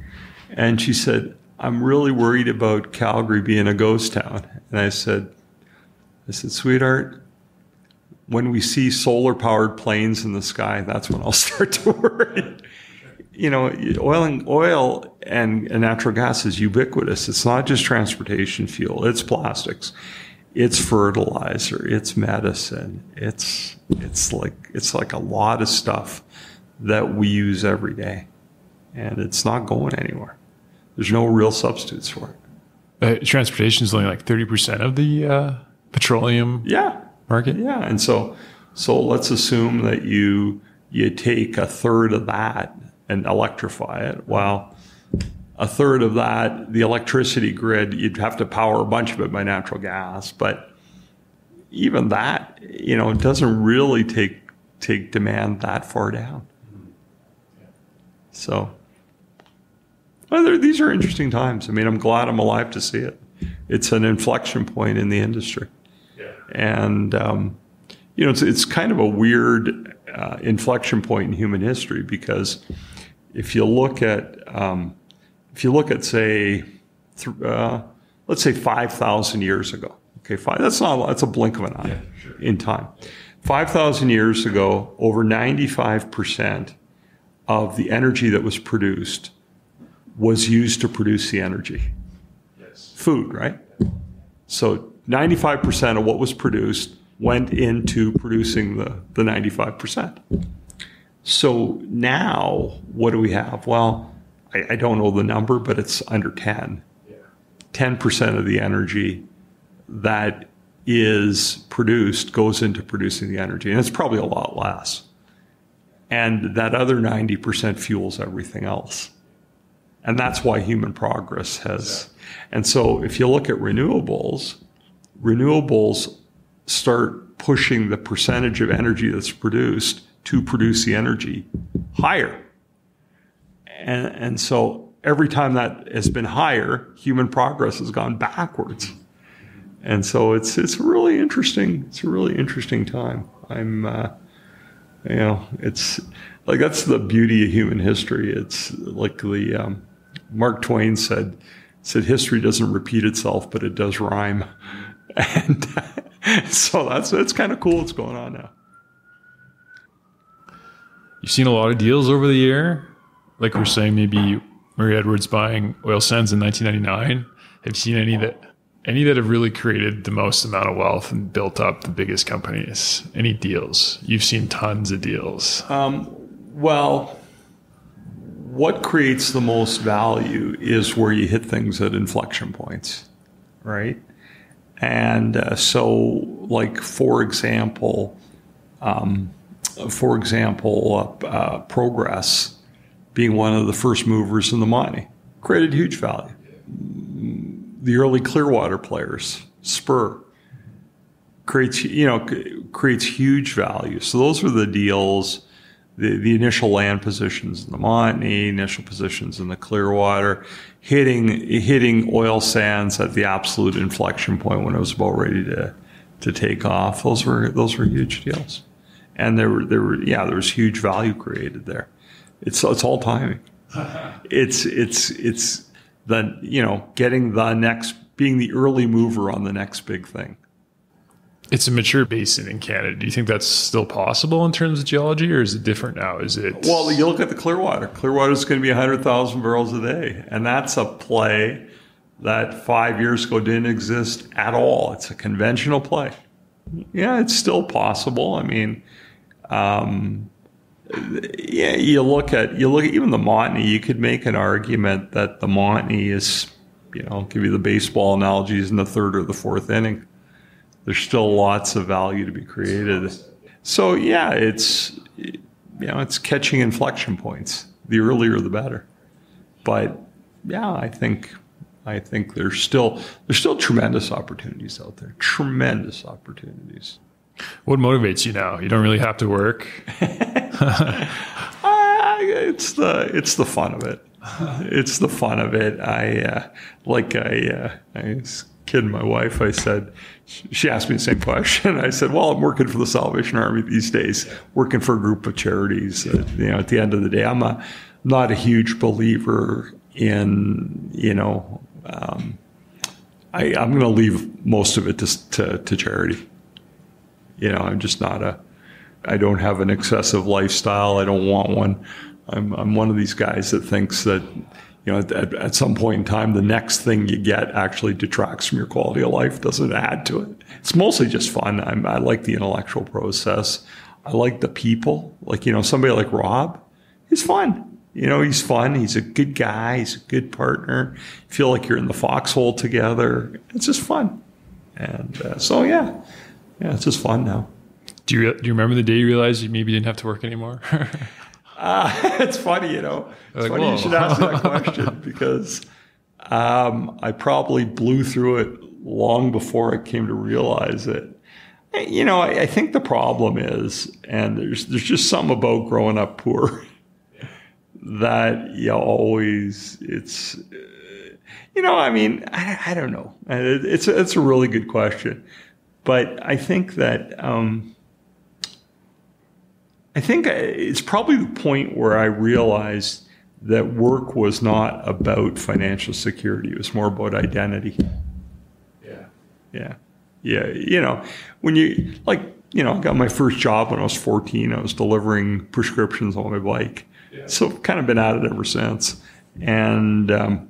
and she said, "I'm really worried about Calgary being a ghost town." And I said, "I said, sweetheart, when we see solar powered planes in the sky, that's when I'll (laughs) start to worry." you know, oil and oil and, and, natural gas is ubiquitous. It's not just transportation fuel. It's plastics. It's fertilizer. It's medicine. It's it's like it's like a lot of stuff that we use every day, and it's not going anywhere. There's no real substitutes for it. Uh, transportation is only like thirty percent of the uh, petroleum yeah market. Yeah, and so so let's assume that you you take a third of that and electrify it. Well, a third of that, the electricity grid, you'd have to power a bunch of it by natural gas. But even that, you know, it doesn't really take take demand that far down. So, well, these are interesting times. I mean, I'm glad I'm alive to see it. It's an inflection point in the industry. And um, you know, it's it's kind of a weird uh, inflection point in human history because if you look at um, if you look at say th- uh, let's say 5000 years ago okay fine that's not that's a blink of an eye yeah, sure. in time 5,000 years ago, over 95% of the energy that was produced was used to produce the energy. Yes. Food, right? So 95% of what was produced went into producing the, the 95%. So now, what do we have? Well, I, I don't know the number, but it's under 10. Yeah. 10% of the energy that is produced goes into producing the energy, and it's probably a lot less. And that other 90% fuels everything else. And that's why human progress has. And so if you look at renewables, renewables start pushing the percentage of energy that's produced to produce the energy higher. And, and so every time that has been higher, human progress has gone backwards. And so it's it's really interesting. It's a really interesting time. I'm, uh, you know, it's like that's the beauty of human history. It's like the um, Mark Twain said said history doesn't repeat itself, but it does rhyme. And (laughs) so that's that's kind of cool. What's going on now? You've seen a lot of deals over the year. Like we're saying, maybe Murray Edwards buying Oil Sands in 1999. Have you seen any that any that have really created the most amount of wealth and built up the biggest companies? Any deals? You've seen tons of deals. Um, well, what creates the most value is where you hit things at inflection points, right? And uh, so, like for example, um, for example, uh, uh, Progress being one of the first movers in the Montney created huge value. The early Clearwater players, Spur, creates you know creates huge value. So those are the deals. The, the initial land positions in the Montney, initial positions in the Clearwater, hitting hitting oil sands at the absolute inflection point when it was about ready to to take off. Those were those were huge deals, and there were there were yeah there was huge value created there. It's it's all timing. (laughs) it's it's it's the you know getting the next being the early mover on the next big thing. It's a mature basin in Canada. Do you think that's still possible in terms of geology, or is it different now? Is it Well, you look at the Clearwater. Clearwater is going to be 100,000 barrels a day, and that's a play that five years ago didn't exist at all. It's a conventional play. Yeah, it's still possible. I mean, um, yeah, you look at you look at even the Montney. You could make an argument that the Montney is, you know, give you the baseball analogies in the third or the fourth inning. There's still lots of value to be created. So yeah, it's you know it's catching inflection points. The earlier the better. But yeah, I think I think there's still there's still tremendous opportunities out there. Tremendous opportunities. What motivates you now? You don't really have to work. (laughs) uh, it's the it's the fun of it. It's the fun of it. I uh, like I uh, I kidding my wife. I said she asked me the same question. (laughs) I said, "Well, I'm working for the Salvation Army these days, working for a group of charities. Uh, you know, at the end of the day, I'm a not a huge believer in you know." Um, I, I'm going to leave most of it to, to, to charity. You know, I'm just not a, I don't have an excessive lifestyle. I don't want one. I'm, I'm one of these guys that thinks that, you know, at, at some point in time, the next thing you get actually detracts from your quality of life, doesn't add to it. It's mostly just fun. I'm, I like the intellectual process. I like the people. Like, you know, somebody like Rob, he's fun. You know, he's fun. He's a good guy. He's a good partner. You feel like you're in the foxhole together. It's just fun. And uh, so, yeah, yeah, it's just fun now. Do you do you remember the day you realized you maybe didn't have to work anymore? (laughs) uh, (laughs) it's funny, you know. It's Like, funny whoa. you should ask that (laughs) question because um, I probably blew through it long before I came to realize it. You know, I, I think the problem is, and there's there's just something about growing up poor (laughs) that you always it's. uh, You know, I mean, I, I don't know. It's a, it's a really good question, but I think that um, I think it's probably the point where I realized that work was not about financial security. It was more about identity. yeah. Yeah. Yeah. You know, when you, like, you know, I got my first job when I was 14. I was delivering prescriptions on my bike. So I've kind of been at it ever since. And um,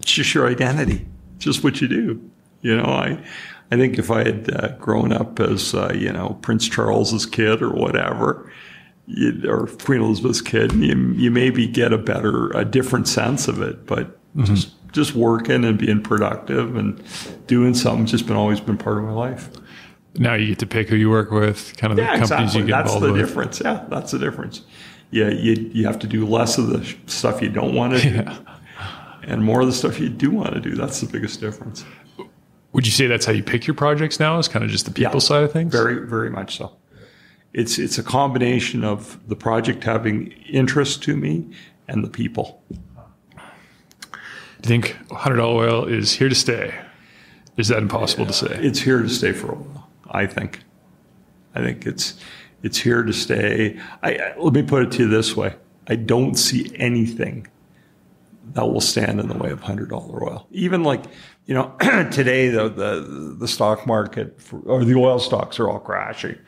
it's just your identity, just what you do. You know, I, I think if I had uh, grown up as, uh, you know, Prince Charles's kid or whatever, you, or Queen Elizabeth's kid, you, you maybe get a better, a different sense of it. But mm-hmm. just, just working and being productive and doing something just been always been part of my life now you get to pick who you work with, kind of yeah, the companies exactly. you get that's involved the with. difference. Yeah, that's the difference. Yeah, you you have to do less of the stuff you don't want to (laughs) do, yeah. and more of the stuff you do want to do. That's the biggest difference. Would you say that's how you pick your projects now? Is kind of just the people yeah, side of things? Very, very much so. It's it's a combination of the project having interest to me and the people. Do you think hundred dollar oil is here to stay? Is that impossible yeah, to say? It's here to stay for a while. I think. I think it's it's here to stay. I, I, let me put it to you this way: I don't see anything that will stand in the way of hundred dollar oil. Even like you know (clears throat) today, the the the stock market for, or the oil stocks are all crashing,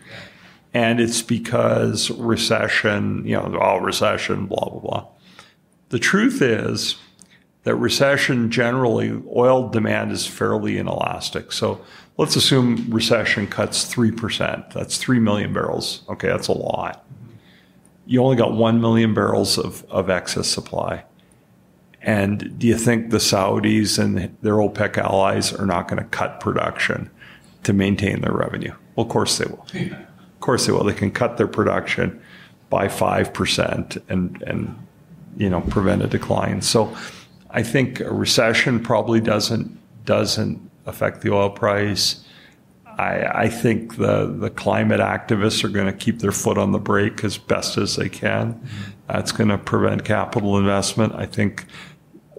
and it's because recession. You know, all recession, blah blah blah. The truth is that recession generally oil demand is fairly inelastic. So let's assume recession cuts 3%. That's 3 million barrels. Okay, that's a lot. You only got 1 million barrels of, of excess supply. And do you think the Saudis and their OPEC allies are not going to cut production to maintain their revenue? Well, of course they will. Of course they will. They can cut their production by 5% and, and you know, prevent a decline. So I think a recession probably doesn't doesn't affect the oil price. I, I think the, the climate activists are going to keep their foot on the brake as best as they can. Mm-hmm. That's going to prevent capital investment. I think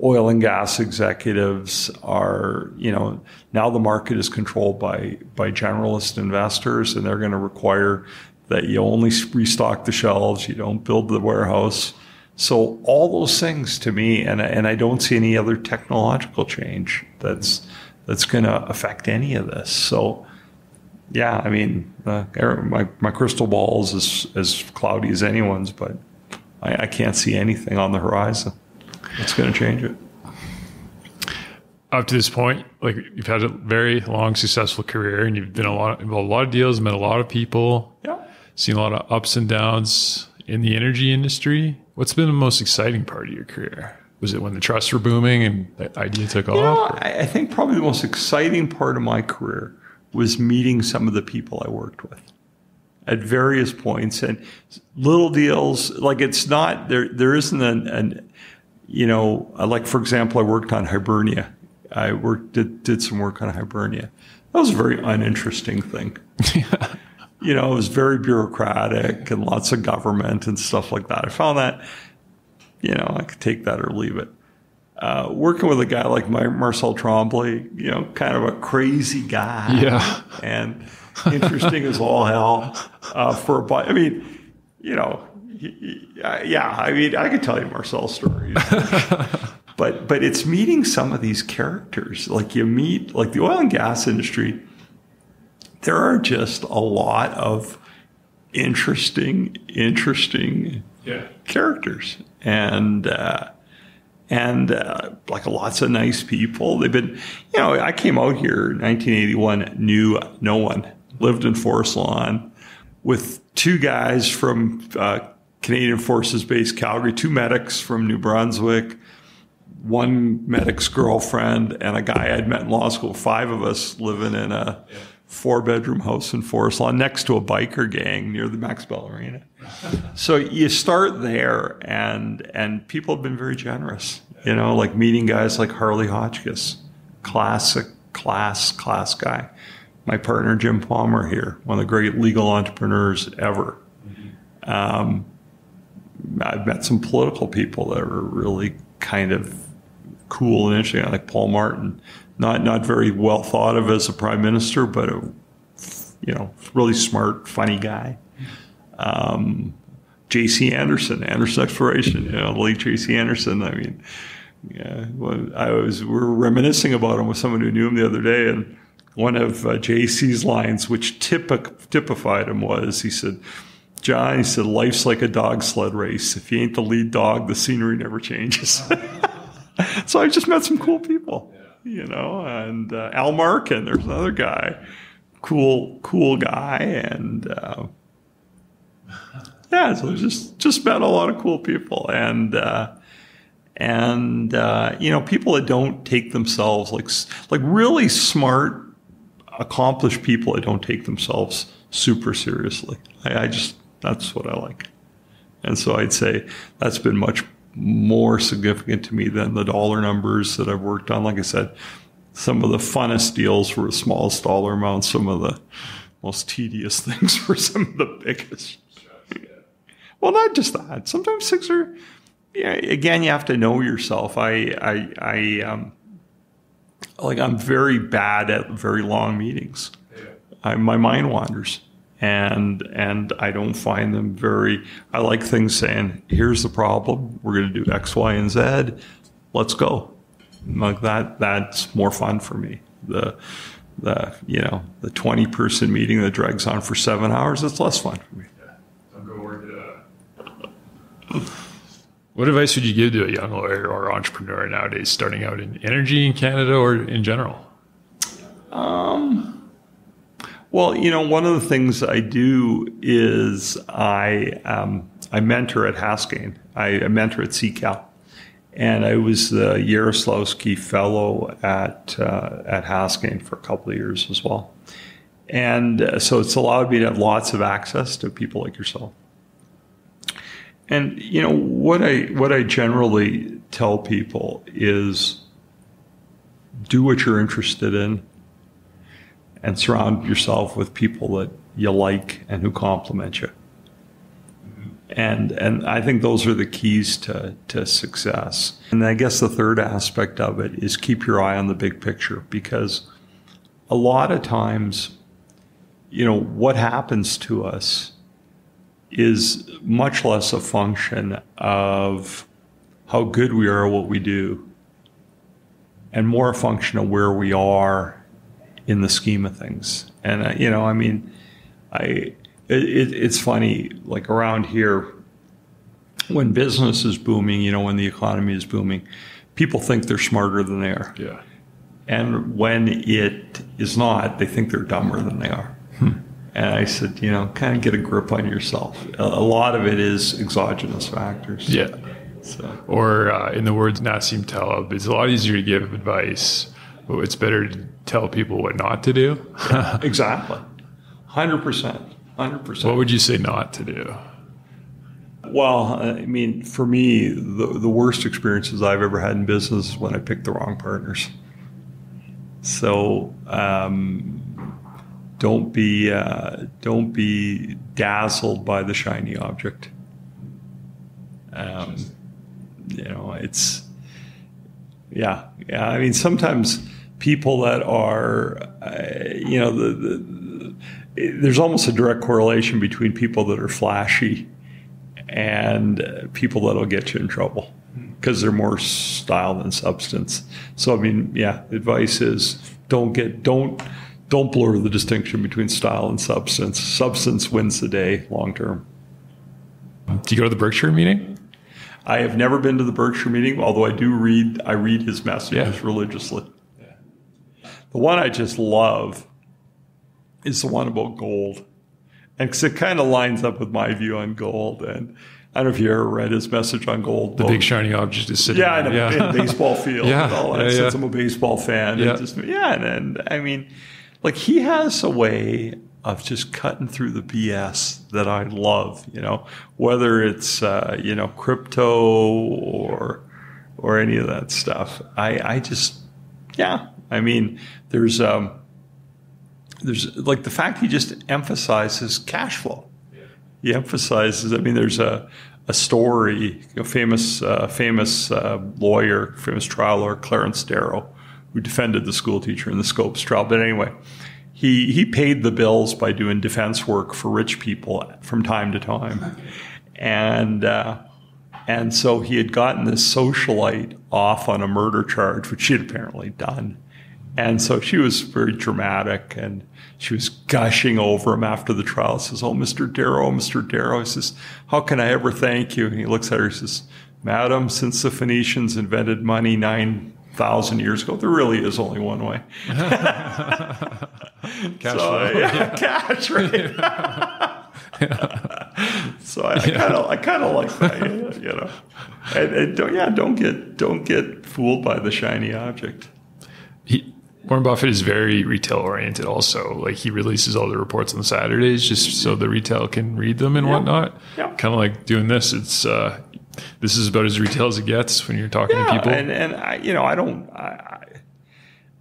oil and gas executives are, you know, now the market is controlled by, by generalist investors and they're going to require that you only restock the shelves, you don't build the warehouse. So all those things to me, and, and I don't see any other technological change that's, that's going to affect any of this. So, yeah, I mean, uh, my, my crystal ball is as, as cloudy as anyone's, but I, I can't see anything on the horizon that's going to change it. Up to this point, like you've had a very long, successful career, and you've been a lot, involved a lot of deals, met a lot of people, yeah, seen a lot of ups and downs in the energy industry. What's been the most exciting part of your career? Was it when the trusts were booming and the idea took you off? Know, I think probably the most exciting part of my career was meeting some of the people I worked with at various points and little deals. Like it's not there. There isn't an, an you know, like for example, I worked on Hibernia. I worked did did some work on Hibernia. That was a very uninteresting thing. (laughs) you know, it was very bureaucratic and lots of government and stuff like that. I found that you know, I could take that or leave it. Uh, working with a guy like my Marcel Tremblay, you know, kind of a crazy guy. Yeah. And interesting as all hell uh, for a, I mean, you know, yeah, I mean, I could tell you Marcel's stories. (laughs) but, but it's meeting some of these characters. Like you meet, like the oil and gas industry, there are just a lot of interesting, interesting yeah. characters and uh, and uh, like lots of nice people. They've been, you know, I came out here in 1981, knew no one, lived in Forest Lawn with two guys from uh, Canadian Forces Base Calgary, two medics from New Brunswick, one medic's girlfriend, and a guy I'd met in law school. Five of us living in a four bedroom house in Forest Lawn next to a biker gang near the Max Bell Arena. (laughs) so you start there and and people have been very generous. You know, like meeting guys like Harley Hotchkiss, classic class class guy. My partner Jim Palmer here, one of the great legal entrepreneurs ever. Um, I've met some political people that are really kind of cool and interesting, like Paul Martin not not very well thought of as a prime minister, but a you know really smart, funny guy. Um, J.C. Anderson, Anderson Exploration, you know, late J.C. Anderson. I mean, yeah, well, I was we were reminiscing about him with someone who knew him the other day, and one of uh, JC's lines, which typified him, was he said, John, he said, life's like a dog sled race. If you ain't the lead dog, the scenery never changes. (laughs) so I just met some cool people, you know, and uh, Al Markin, there's another guy, cool, cool guy. And, uh, yeah, so just, just met a lot of cool people. And, uh, and, uh, you know, people that don't take themselves like, like really smart, accomplished people that don't take themselves super seriously. I, I just, that's what I like. And so I'd say that's been much more significant to me than the dollar numbers that I've worked on. Like I said, some of the funnest deals were the smallest dollar amounts, some of the most tedious (laughs) things were some of the biggest. well, not just that. Sometimes things are, yeah, again, you have to know yourself. I, I, I, um, like I'm very bad at very long meetings. I, my mind wanders and and I don't find them very. I like things saying, "Here's the problem. We're going to do X, Y, and Z. Let's go." Like that. That's more fun for me. The the you know the twenty person meeting that drags on for seven hours. That's less fun for me. What advice would you give to a young lawyer or entrepreneur nowadays, starting out in energy in Canada or in general? Um, well, you know, one of the things I do is I um, I mentor at Haskayne. I, I mentor at CCAL, and I was the Yaroslavsky Fellow at uh, at Haskayne for a couple of years as well. And uh, so it's allowed me to have lots of access to people like yourself. And you know what I what I generally tell people is do what you're interested in and surround yourself with people that you like and who compliment you. And and I think those are the keys to to success. And I guess the third aspect of it is keep your eye on the big picture because a lot of times, you know, what happens to us is much less a function of how good we are at what we do and more a function of where we are in the scheme of things. And uh, you know, I mean, I it, it's funny like around here when business is booming, you know, when the economy is booming, people think they're smarter than they are. Yeah. And when it is not, they think they're dumber than they are. Hmm. And I said, you know, kind of get a grip on yourself. A, lot of it is exogenous factors. Yeah. So. Or uh, in the words Nassim Taleb, it's a lot easier to give advice, but it's better to tell people what not to do. (laughs) exactly. 100%. 100%. What would you say not to do? Well, I mean, for me, the, the worst experiences I've ever had in business is when I picked the wrong partners. So um, don't be uh, don't be dazzled by the shiny object. Um, you know, it's yeah, yeah. I mean, sometimes people that are, uh, you know, the, the, the, there's almost a direct correlation between people that are flashy and uh, people that'll get you in trouble because they're more style than substance. So I mean, yeah, advice is don't get don't don't blur the distinction between style and substance. Substance wins the day long term. Do you go to the Berkshire meeting? I have never been to the Berkshire meeting, although I do read I read his messages yeah. religiously. The one I just love is the one about gold. And because it kind of lines up with my view on gold. And I don't know if you ever read his message on gold. The big shiny object is sitting yeah, in, a, yeah. in a (laughs) baseball field yeah, and all that. yeah, Since I'm a baseball fan. Yeah. And just, yeah. And, and I mean, like he has a way of just cutting through the BS that I love, you know, whether it's, uh, you know, crypto or, or any of that stuff. I, I just, yeah, I mean, there's um, there's like the fact he just emphasizes cash flow. He emphasizes. I mean, there's a a story, a famous uh, famous uh, lawyer, famous trial lawyer, Clarence Darrow, who defended the school teacher in the Scopes trial. But anyway, he he paid the bills by doing defense work for rich people from time to time, and. Uh, and so he had gotten this socialite off on a murder charge, which he had apparently done And so she was very dramatic and she was gushing over him after the trial. Says, Oh, Mr. Darrow, Mr. Darrow. He says, How can I ever thank you? And he looks at her and says, Madam, since the Phoenicians invented money 9,000 years ago, there really is only one way. (laughs) Cash So, yeah, cash, right? (laughs) so I kind of, I kind of like that, you know. And, and don't, yeah, don't get, don't get fooled by the shiny object. He, Warren Buffett is very retail oriented. Also, like he releases all the reports on Saturdays just so the retail can read them and Yeah. whatnot. Yeah. Kind of like doing this. It's uh, this is about as retail as it gets when you're talking to people. and and I, you know, I don't, I, I,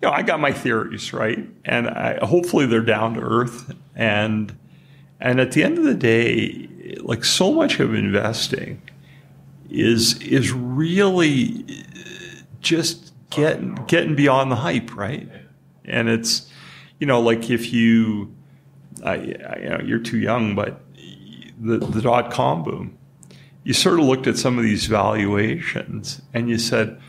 you know, I got my theories right, and I, hopefully they're down to earth, and and at the end of the day, like so much of investing is is really just getting getting beyond the hype, right? And it's, you know, like if you, I, I, you know, you're too young, but the the dot com boom you sort of looked at some of these valuations and you said,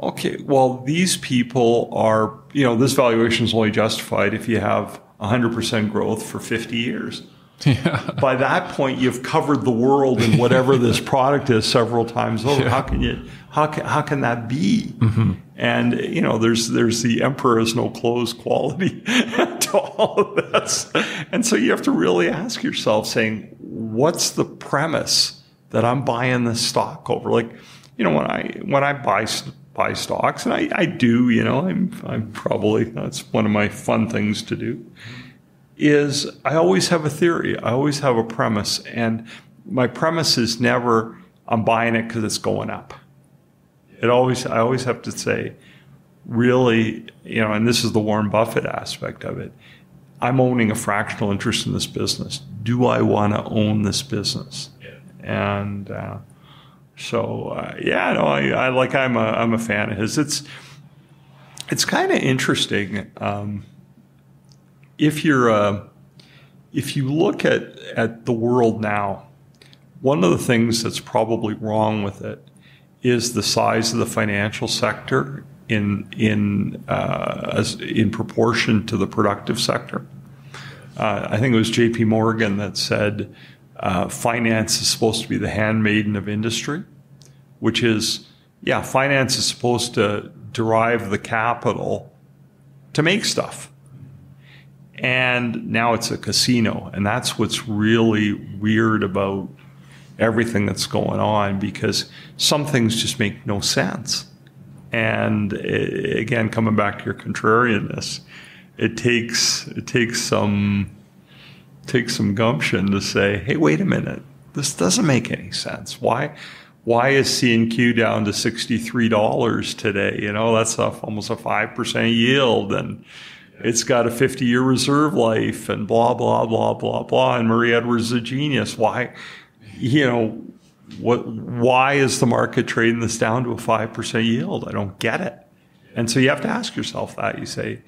okay, well, these people are, you know, this valuation is only justified if you have 100% growth for 50 years. (laughs) yeah. By that point, you've covered the world in whatever this product is several times over. (laughs) How can you? How can how can that be? Mm-hmm. And you know, there's there's the emperor has no clothes quality (laughs) to all of this, and so you have to really ask yourself, saying, what's the premise that I'm buying this stock over? Like, you know, when I when I buy buy stocks, and I, I do, you know, I'm I'm probably that's one of my fun things to do is I always have a theory. I always have a premise. And my premise is never, I'm buying it because it's going up. It always, I always have to say, really, you know, and this is the Warren Buffett aspect of it. I'm owning a fractional interest in this business. Do I want to own this business? And uh, so, uh, yeah, no, I, I like. I'm a I'm a fan of his. It's it's kind of interesting. Um, if you're uh, if you look at at the world now, one of the things that's probably wrong with it is the size of the financial sector in in uh, in proportion to the productive sector. Uh, I think it was J.P. Morgan that said uh, finance is supposed to be the handmaiden of industry, which is yeah, finance is supposed to derive the capital to make stuff and now it's a casino and that's what's really weird about everything that's going on because some things just make no sense and eh, again coming back to your contrarianness it takes it takes some takes some gumption to say hey wait a minute this doesn't make any sense why why is CNQ down to $63 today you know that's a, almost a 5% yield and it's got a 50 year reserve life and blah, blah, blah, blah, blah. And Murray Edwards is a genius. Why, you know, what, why is the market trading this down to a 5% yield? I don't get it. And so you have to ask yourself that. You say,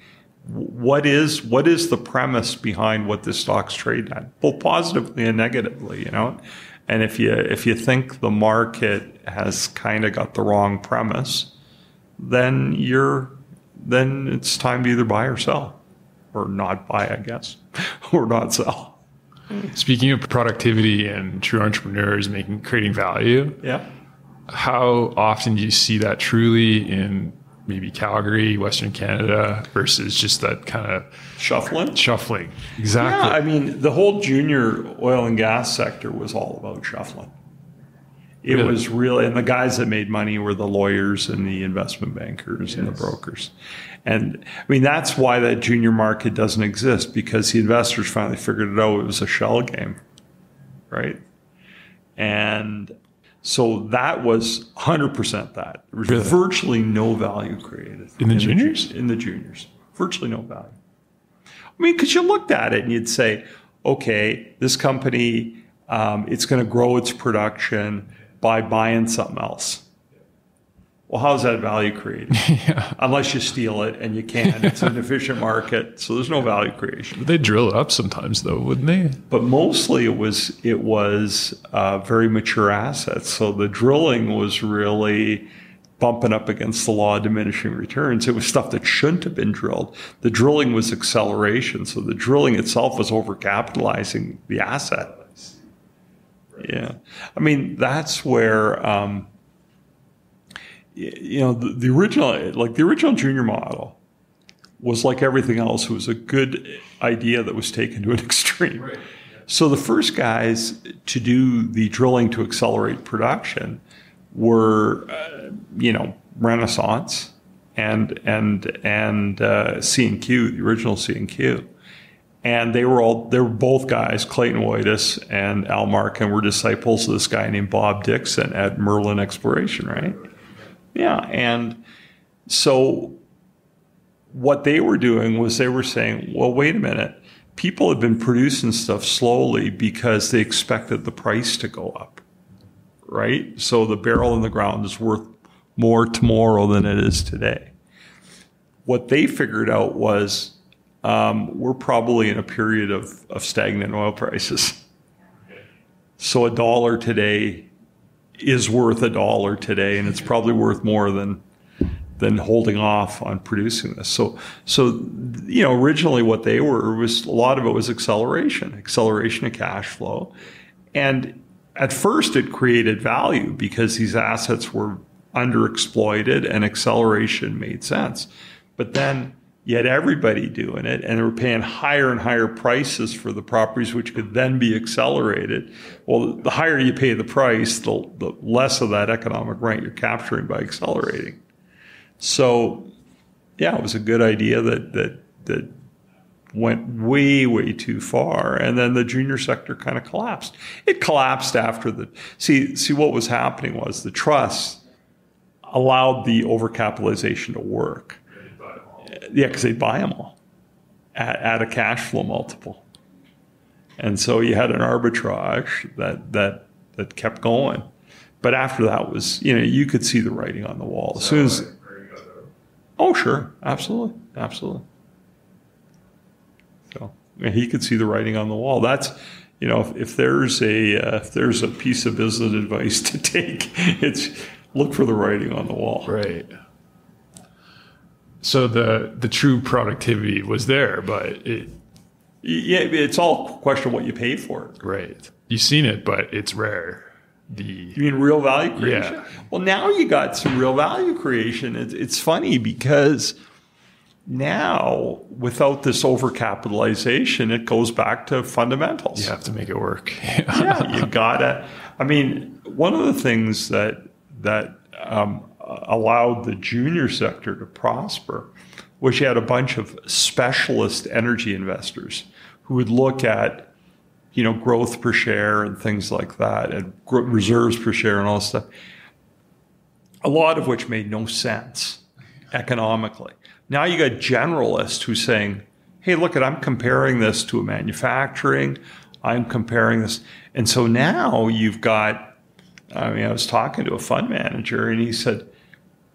what is, what is the premise behind what this stock's trading at? Both positively and negatively, you know? And if you, if you think the market has kind of got the wrong premise, then you're, then it's time to either buy or sell, or not buy, I guess, (laughs) or not sell. Speaking of productivity and true entrepreneurs making creating value, Yeah. how often do you see that truly in maybe Calgary, Western Canada, versus just that kind of Shuffling. shuffling? Yeah, Exactly. I mean, the whole junior oil and gas sector was all about shuffling. It Really? was really, and the guys that made money were the lawyers and the investment bankers and the brokers. And I mean, that's why that junior market doesn't exist because the investors finally figured it out. It was a shell game, right? And so that was 100% that. There was Really? virtually no value created In the juniors? in the juniors, virtually no value. I mean, because you looked at it and you'd say, okay, this company, um, it's going to grow its production by buying something else. Well, how's that value created? (laughs) Unless you steal it, and you can. It's an efficient market, so there's no value creation. They drill it up sometimes, though, wouldn't they? But mostly, it was it was uh, very mature assets. So the drilling was really bumping up against the law of diminishing returns. It was stuff that shouldn't have been drilled. The drilling was acceleration, so the drilling itself was overcapitalizing the asset. Yeah, I mean that's where um, you know the, the original, like the original junior model, was like everything else. It was a good idea that was taken to an (laughs) extreme. Right. So the first guys to do the drilling to accelerate production were, uh, you know, Renaissance and and and uh, CNQ, the original CNQ, and they were all they were both guys, Clayton Woitas and Al Markin, were disciples of this guy named Bob Dixon at Merland Exploration, right? Yeah, and so what they were doing was they were saying, well, wait a minute. People have been producing stuff slowly because they expected the price to go up right? So the barrel in the ground is worth more tomorrow than it is today. What they figured out was um, we're probably in a period of, of stagnant oil prices. So a dollar today is worth a dollar today, and it's probably worth more than than holding off on producing this. So, so you know, originally what they were was a lot of it was acceleration, acceleration of cash flow, and at first it created value because these assets were underexploited and acceleration made sense. But then had everybody doing it and they were paying higher and higher prices for the properties which could then be accelerated. Well, the higher you pay the price, the, the less of that economic rent you're capturing by accelerating. So yeah, it was a good idea that that that went way, way too far. And then the junior sector kind of collapsed. It collapsed after the, see, see what was happening was the trust allowed the overcapitalization to work. Yeah, because they'd buy them all at, at, a cash flow multiple. And so you had an arbitrage that, that, that kept going. But after that was, you know, you could see the writing on the wall. As soon as, oh, sure, absolutely, absolutely. So he could see the writing on the wall. That's you know, if, if there's a uh, if there's a piece of business (laughs) advice to take, it's look for the writing on the wall. Right. So the the true productivity was there, but it yeah, it's all question of what you pay for it. Right. You've seen it, but it's rare. The you mean real value creation? Yeah. Well, now you got some real value creation. It's, it's funny because now, without this overcapitalization, it goes back to fundamentals. You have to make it work. (laughs) yeah, you gotta. I mean, one of the things that that um, Uh, allowed the junior sector to prosper you had a bunch of specialist energy investors who would look at, you know, growth per share and things like that, and reserves per share and all this stuff. A lot of which made no sense economically. Now you got generalists who's saying, hey, look at I'm comparing this to a manufacturing. I'm comparing this. And so now you've got, I mean, I was talking to a fund manager and he said,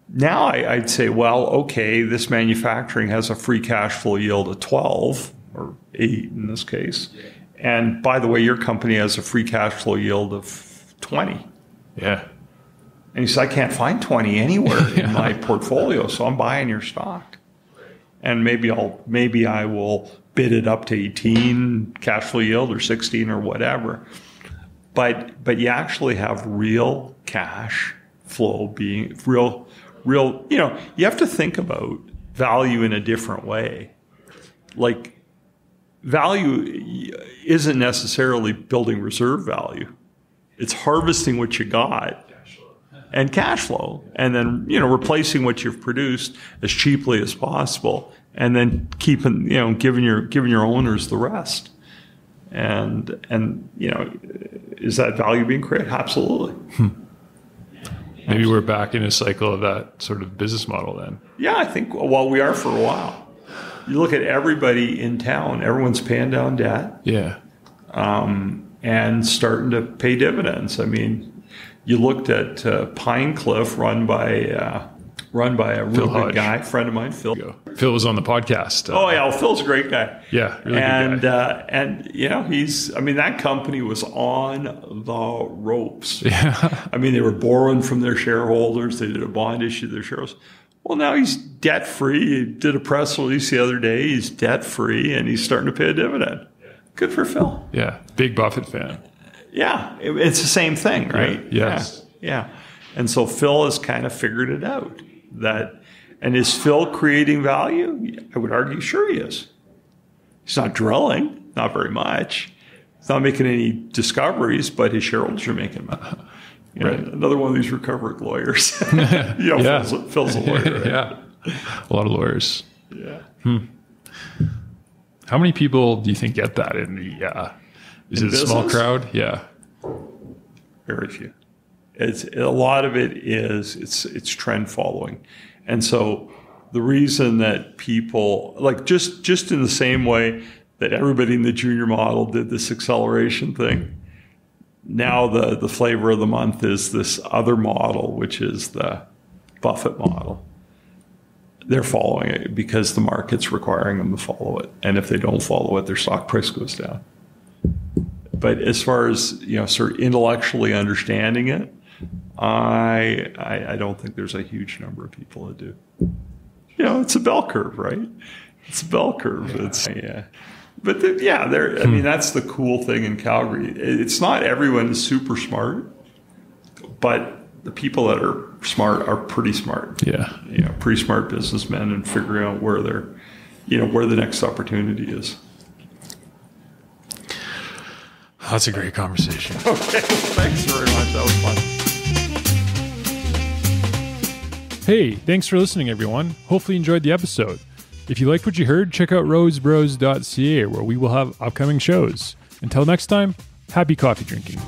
now I, would say, well, okay, this manufacturing has a free cash flow yield of 12 or 8 in this case. And by the way, your company has a free cash flow yield of 20. Yeah. And he said, I can't find 20 anywhere yeah. (laughs) in my portfolio, so I'm buying your stock and maybe I'll maybe I will bid it up to 18 cash flow yield or 16 or whatever. But but you actually have real cash flow being real real you know you have to think about value in a different way. Like value isn't necessarily building reserve value. It's harvesting what you got and cash flow and then you know replacing what you've produced as cheaply as possible and then keeping you know giving your giving your owners the rest and and you know is that value being created absolutely hmm. Maybe we're back in a cycle of that sort of business model then. Yeah i think well we are for a while. You look at everybody in town everyone's paying down debt. Yeah. Um, and starting to pay dividends. I mean you looked at uh, Pine Cliff, run by uh, run by a real good guy, friend of mine, Phil. Phil was on the podcast. Uh, Oh yeah, well, Phil's a great guy. Yeah, really and uh, and you know he's. I mean, that company was on the ropes. Yeah. I mean, they were borrowing from their shareholders. They did a bond issue to their shareholders. Well, now he's debt free. He did a press release the other day. He's debt free and he's starting to pay a dividend. Good for Phil. Yeah. Big Buffett fan. Yeah, it- it's the same thing, right? yes. Yeah, yeah. And so Phil has kind of figured it out that, and is Phil creating value? I would argue, sure he is. He's not drilling, not very much. He's not making any discoveries, but his shareholders are making money. You know, Right. Another one of these recovery lawyers. (laughs) (laughs) you know, Yeah. Phil's, a, Phil's a (laughs) lawyer. Right? yeah. A lot of lawyers. yeah. How many people do you think get that in the? Uh, is In it a small crowd? Yeah. Very few. It's a lot of it is it's it's trend following, and so the reason that people like just just in the same way that everybody in the junior model did this acceleration thing. Now the the flavor of the month is this other model, which is the Buffett model. They're following it because the market's requiring them to follow it, and if they don't follow it, their stock price goes down but as far as you know, sort of intellectually understanding it, I, I I don't think there's a huge number of people that do. You know, it's a bell curve, right? It's a bell curve. It's yeah, but the, yeah, there. I mean, hmm. that's the cool thing in Calgary. It's not everyone is super smart, but the people that are smart are pretty smart. Yeah. You know, pretty smart businessmen and figuring out where they're, you know, where the next opportunity is. That's a great conversation. (laughs) Okay, thanks very much. That was fun. Hey, thanks for listening, everyone. Hopefully, you enjoyed the episode. If you liked what you heard, check out rosebros.ca where we will have upcoming shows. Until next time, happy coffee drinking.